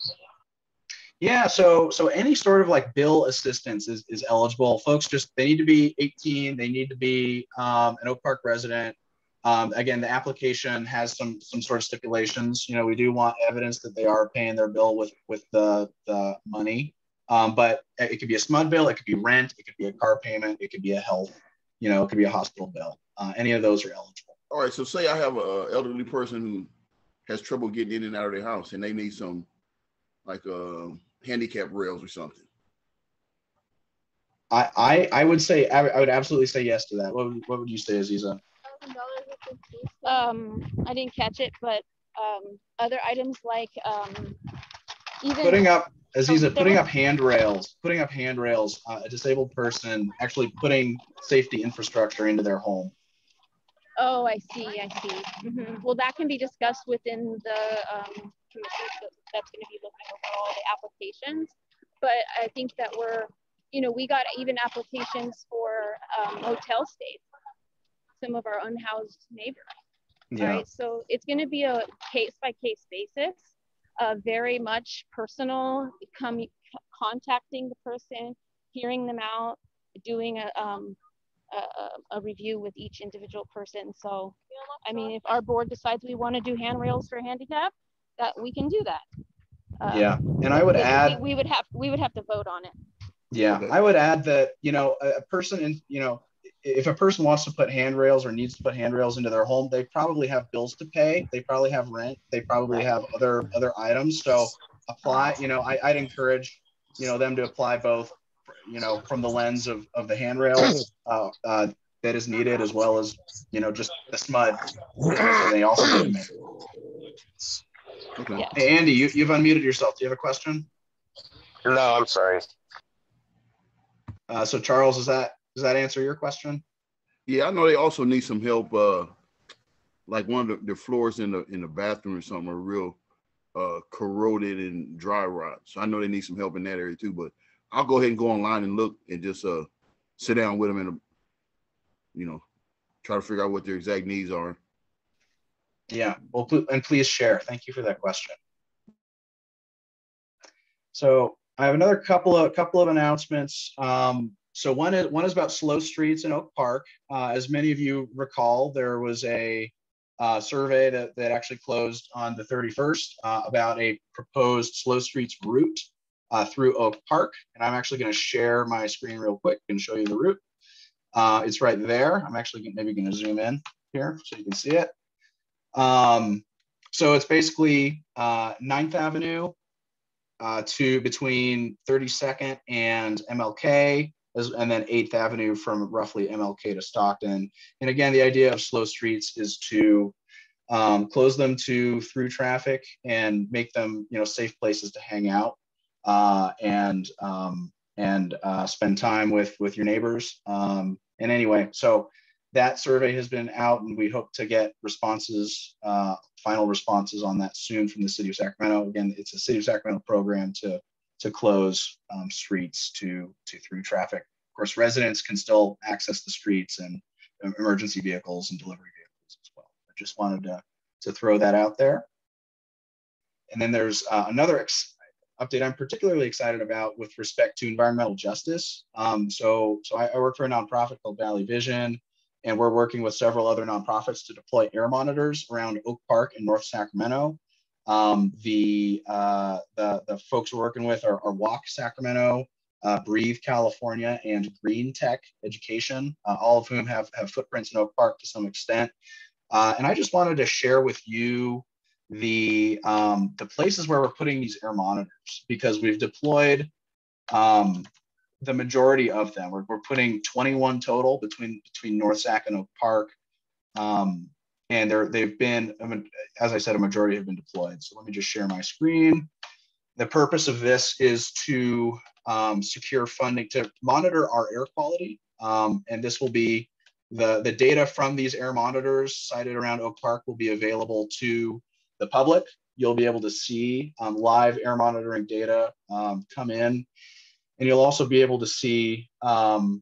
Yeah, so so any sort of like bill assistance is, is eligible. Folks just they need to be 18, they need to be um, an Oak Park resident. Um, again, the application has some some sort of stipulations. You know, we do want evidence that they are paying their bill with with the the money. Um, but it could be a SMUD bill, it could be rent, it could be a car payment, it could be a health, you know, it could be a hospital bill. Uh, any of those are eligible. All right. So say I have a elderly person who has trouble getting in and out of their house, and they need some like uh, handicap rails or something. I, I, I would say I, would absolutely say yes to that. What would, what would you say, Aziza? Um, I didn't catch it, but um, other items like um, even putting up Aziza, putting up handrails, putting up handrails, uh, a disabled person actually putting safety infrastructure into their home. Oh, I see, I see. Mm-hmm. Well, that can be discussed within the um, commission that's going to be looking over all the applications. But I think that we're, you know, we got even applications for um, hotel stays, some of our unhoused neighbors. Yeah. Right. So it's going to be a case by case basis uh, very much personal, come, contacting the person, hearing them out, doing a, um, a, a, review with each individual person. So, I mean, if our board decides we want to do handrails for handicap, that we can do that. Uh, yeah, and I would we, add we, we, would have we would have to vote on it. Yeah, I would add that you know a person in you know if a person wants to put handrails or needs to put handrails into their home, they probably have bills to pay. They probably have rent. They probably have other other items. So apply. You know, I, I'd encourage you know them to apply both. You know, from the lens of of the handrails uh, uh, that is needed, as well as you know just the SMUD. they also need Okay. Yeah. Hey Andy, you, you've unmuted yourself. Do you have a question? No, I'm sorry. Uh, so Charles, is that does that answer your question? Yeah, I know they also need some help. Uh, like one of the, the floors in the in the bathroom or something are real uh, corroded and dry rot. So I know they need some help in that area too. But I'll go ahead and go online and look and just uh, sit down with them and you know try to figure out what their exact needs are. Yeah, well, and please share. Thank you for that question. So I have another couple of couple of announcements. Um, so one is one is about slow streets in Oak Park. Uh, as many of you recall, there was a uh, survey that, that actually closed on the 31st uh, about a proposed slow streets route uh, through Oak Park. And I'm actually going to share my screen real quick and show you the route. Uh, it's right there. I'm actually maybe going to zoom in here so you can see it. Um, so it's basically 9th uh, Avenue to between 32nd and MLK as, and then 8th Avenue from roughly MLK to Stockton. And again, the idea of slow streets is to um, close them to through traffic and make them, you know, safe places to hang out uh, and um, and uh, spend time with with your neighbors. Um, and anyway, so that survey has been out, and we hope to get responses, uh, final responses on that soon from the city of Sacramento. Again, it's a city of Sacramento program to to close um, streets to, to through traffic. Of course, residents can still access the streets and um, emergency vehicles and delivery vehicles as well. I just wanted to, to throw that out there. And then there's uh, another update I'm particularly excited about with respect to environmental justice. Um, so so I, I, work for a nonprofit called Valley Vision, and we're working with several other nonprofits to deploy air monitors around Oak Park in North Sacramento. Um, the, uh, the, the folks we're working with are, are Walk Sacramento, uh, Breathe California, and Green Tech Education, uh, all of whom have, have footprints in Oak Park to some extent. Uh, and I just wanted to share with you the, um, the places where we're putting these air monitors because we've deployed um, the majority of them. We're, we're putting 21 total between, between North Sac and Oak Park. Um, and they're, they've been, as I said, a majority have been deployed. So let me just share my screen. The purpose of this is to um, secure funding to monitor our air quality. Um, and this will be the, the data from these air monitors sited around Oak Park will be available to the public. You'll be able to see um, live air monitoring data um, come in. And you'll also be able to see, um,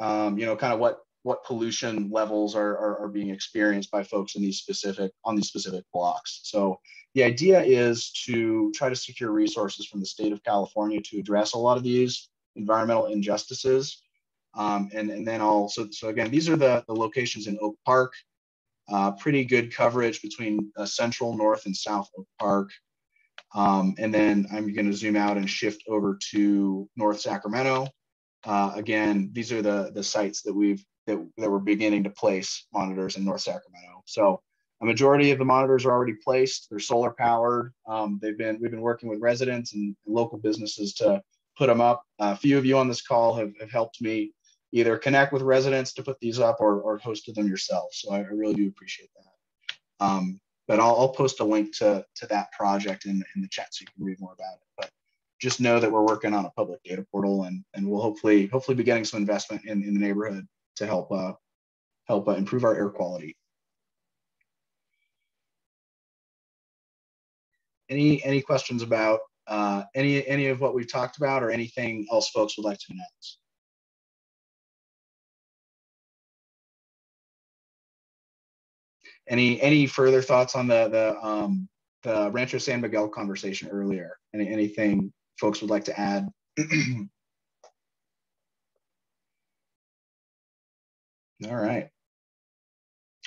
um, you know, kind of what what pollution levels are, are, are being experienced by folks in these specific on these specific blocks. So the idea is to try to secure resources from the state of California to address a lot of these environmental injustices. Um, and, and then also, so again, these are the, the locations in Oak Park, uh, pretty good coverage between uh, central, north, and south Oak Park. Um, and then I'm going to zoom out and shift over to North Sacramento. Uh, again, these are the, the sites that we've that, that we're beginning to place monitors in North Sacramento. So a majority of the monitors are already placed. They're solar powered. Um, they've been we've been working with residents and, local businesses to put them up. a few of you on this call have, have helped me either connect with residents to put these up or, or hosted them yourselves. So I, I really do appreciate that. Um, but I'll, I'll, post a link to, to that project in, in the chat so you can read more about it. But just know that we're working on a public data portal and, and we'll hopefully hopefully be getting some investment in, in the neighborhood to help uh, help uh, improve our air quality. Any any questions about uh, any any of what we've talked about or anything else folks would like to announce? Any any further thoughts on the the um, the Rancho San Miguel conversation earlier? Any anything folks would like to add? All right.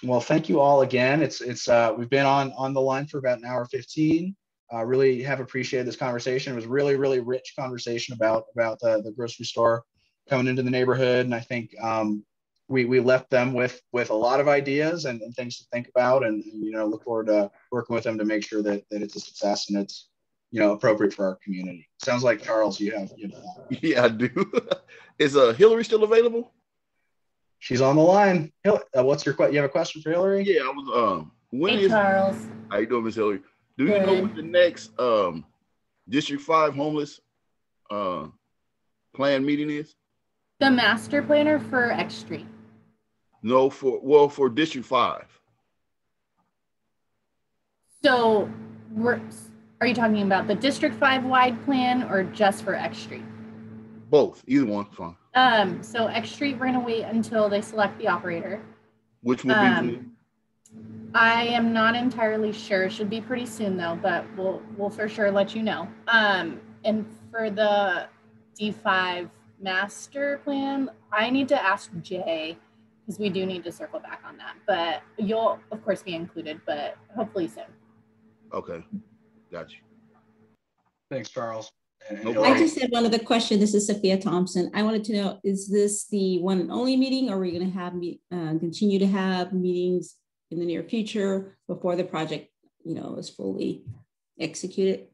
Well, thank you all again. It's it's uh, we've been on on the line for about an hour 15. Uh, really have appreciated this conversation. It was really really rich conversation about about the, the grocery store coming into the neighborhood, and I think um, we we left them with with a lot of ideas and, and things to think about, and, you know look forward to working with them to make sure that that it's a success and it's you know appropriate for our community. Sounds like Charles, you have you have. Yeah, I do. Is uh Hillary still available? She's on the line. Uh, what's your question? You have a question for Hillary? Yeah, I was. Um, when hey, is, Charles. How you doing, Miss Hillary? Do Good. you know what the next um, District Five homeless uh, plan meeting is? The master planner for X Street. No, for well, for District Five. So, we're, are you talking about the District Five wide plan or just for X Street? Both, either one, fine. Um, so X Street, we're gonna wait until they select the operator. Which will um, be? I am not entirely sure. It should be pretty soon though, but we'll we'll for sure let you know. Um, and for the D5 master plan, I need to ask Jay because we do need to circle back on that. But you'll of course be included, but hopefully soon. Okay, got you. Thanks, Charles. I just had one other question. This is Sophia Thompson. I wanted to know, is this the one and only meeting or are we going to have me uh, continue to have meetings in the near future before the project, you know, is fully executed?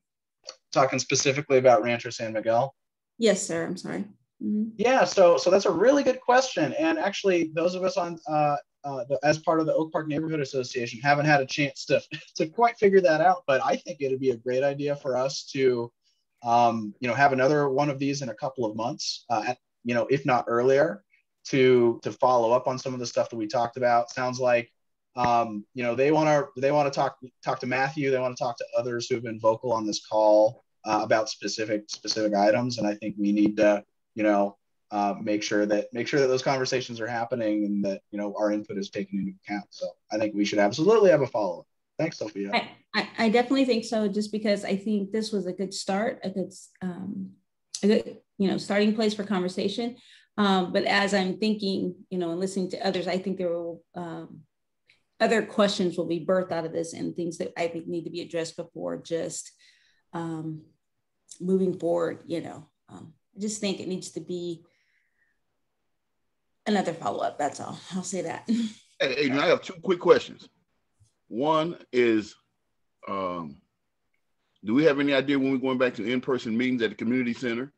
Talking specifically about Rancho San Miguel? Yes, sir. I'm sorry. Mm -hmm. Yeah, so so that's a really good question. And actually, those of us on uh, uh, the, as part of the Oak Park Neighborhood Association haven't had a chance to to quite figure that out. But I think it'd be a great idea for us to um, you know, have another one of these in a couple of months, uh, at, you know, if not earlier, to to follow up on some of the stuff that we talked about. Sounds like, um, you know, they want to they want to talk talk to Matthew. They want to talk to others who have been vocal on this call uh, about specific specific items, and I think we need to, you know, uh, make sure that make sure that those conversations are happening and that you know our input is taken into account. So I think we should absolutely have a follow up. Thanks, Sophia. I, I, I, definitely think so, just because I think this was a good start, a good, um, a good you know, starting place for conversation. Um, but as I'm thinking, you know, and listening to others, I think there will um, other questions will be birthed out of this and things that I think need to be addressed before just um, moving forward. You know, um, I just think it needs to be another follow up. That's all. I'll say that. Hey, I have two quick questions. One is, um, do we have any idea when we're going back to in-person meetings at the community center?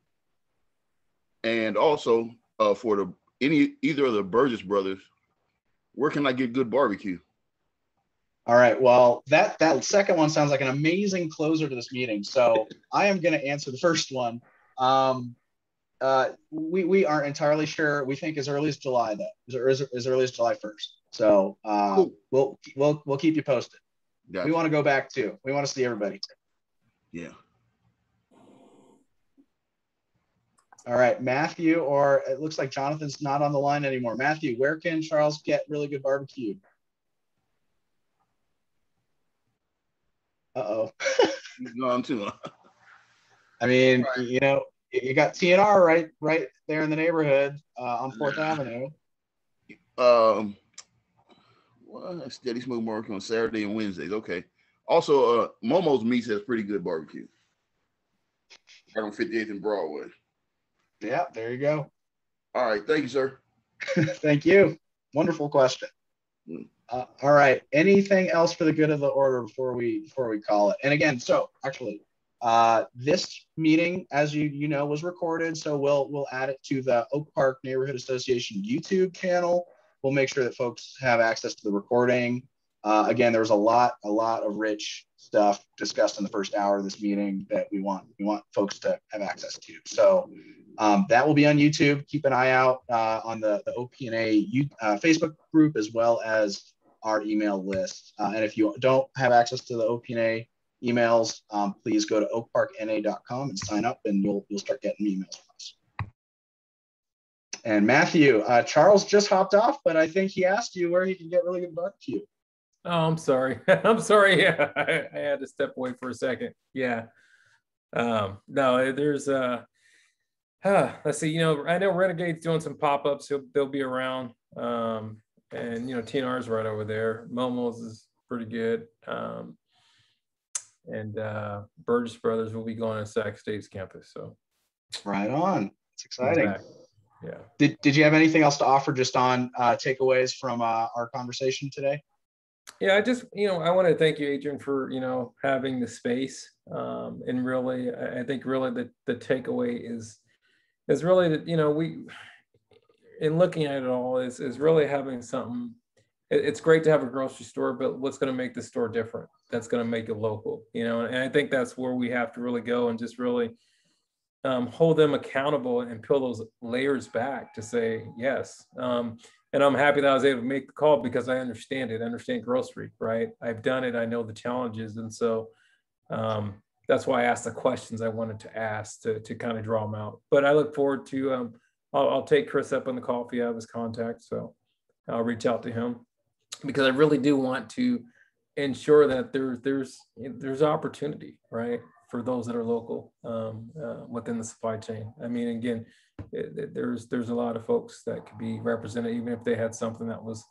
And also, uh, for the any either of the Burgess brothers, where can I get good barbecue? All right. Well, that that second one sounds like an amazing closer to this meeting. So I am going to answer the first one. Um, uh, we we aren't entirely sure. We think as early as July, though, as, as early as July first. So uh, cool. we'll we'll we'll keep you posted. Gotcha. We want to go back too. We want to see everybody. Yeah. All right, Matthew, or it looks like Jonathan's not on the line anymore. Matthew, where can Charles get really good barbecue? Uh oh. no, I'm too. long. I mean, right. you know, you got TNR right, right there in the neighborhood uh, on Fourth Avenue. Um, well, steady smooth work on Saturday and Wednesdays. Okay. Also, uh, Momo's Meats has pretty good barbecue. Right on 58th and Broadway. Yeah, there you go. All right. Thank you, sir. Thank you. Wonderful question. Mm. Uh, all right. Anything else for the good of the order before we before we call it? And again, so actually, uh, this meeting, as you you know, was recorded, so we'll we'll add it to the Oak Park Neighborhood Association YouTube channel. We'll make sure that folks have access to the recording. Uh, again, there was a lot a lot of rich stuff discussed in the first hour of this meeting that we want we want folks to have access to. So um, that will be on YouTube. Keep an eye out uh, on the, the OPNA uh, Facebook group as well as our email list. Uh, and if you don't have access to the OPNA emails, um, please go to oakparkna.com and sign up and you'll, you'll start getting emails from us. And Matthew, uh, Charles just hopped off, but I think he asked you where he can get really good barbecue. Oh, I'm sorry. I'm sorry. Yeah, I, I, had to step away for a second. Yeah. Um, no, there's uh let's see, you know, I know Renegade's doing some pop-ups, He'll, they'll be around. Um, and you know, TNR's right over there. Momo's is pretty good. Um, and uh Burgess Brothers will be going to Sac State's campus. So right on. It's exciting. Yeah. Did, did you have anything else to offer just on uh, takeaways from uh, our conversation today? Yeah, I just, you know, I want to thank you, Adrian, for, you know, having the space. Um, and really, I think really the, the takeaway is, is really that, you know, we, in looking at it all is, is really having something, it's great to have a grocery store, but what's going to make the store different? That's going to make it local, you know? And I think that's where we have to really go and just really um, hold them accountable and peel those layers back to say, yes. Um, and I'm happy that I was able to make the call because I understand it, I understand grocery, right? I've done it, I know the challenges. And so um, that's why I asked the questions I wanted to ask to, to kind of draw them out. But I look forward to, um, I'll, I'll, take Chris up on the call if you have his contact. So I'll reach out to him because I really do want to ensure that there's, there's, there's opportunity, right? For those that are local um, uh, within the supply chain. I mean, again, it, it, there's there's a lot of folks that could be represented, even if they had something that was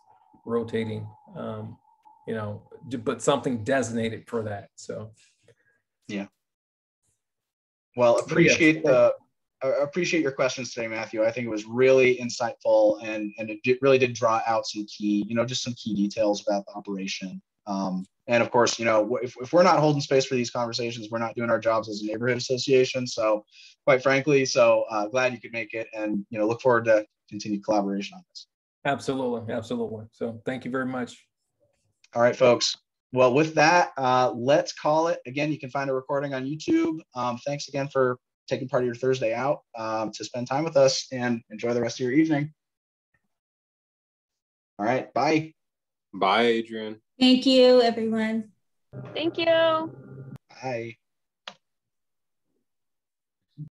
rotating, um, you know, but something designated for that. So, yeah. Well, appreciate the appreciate your questions today, Matthew. I think it was really insightful and and it did, really did draw out some key, you know, just some key details about the operation. Um, and of course, you know, if, if we're not holding space for these conversations, we're not doing our jobs as a neighborhood association. So, quite frankly, so uh, glad you could make it, and you know, look forward to continued collaboration on this. Absolutely, absolutely. So, thank you very much. All right, folks. Well, with that, uh, let's call it. Again, you can find a recording on YouTube. Um, thanks again for taking part of your Thursday out um, to spend time with us, and enjoy the rest of your evening. All right, bye. Bye, Adrian. Thank you, everyone. Thank you. Bye.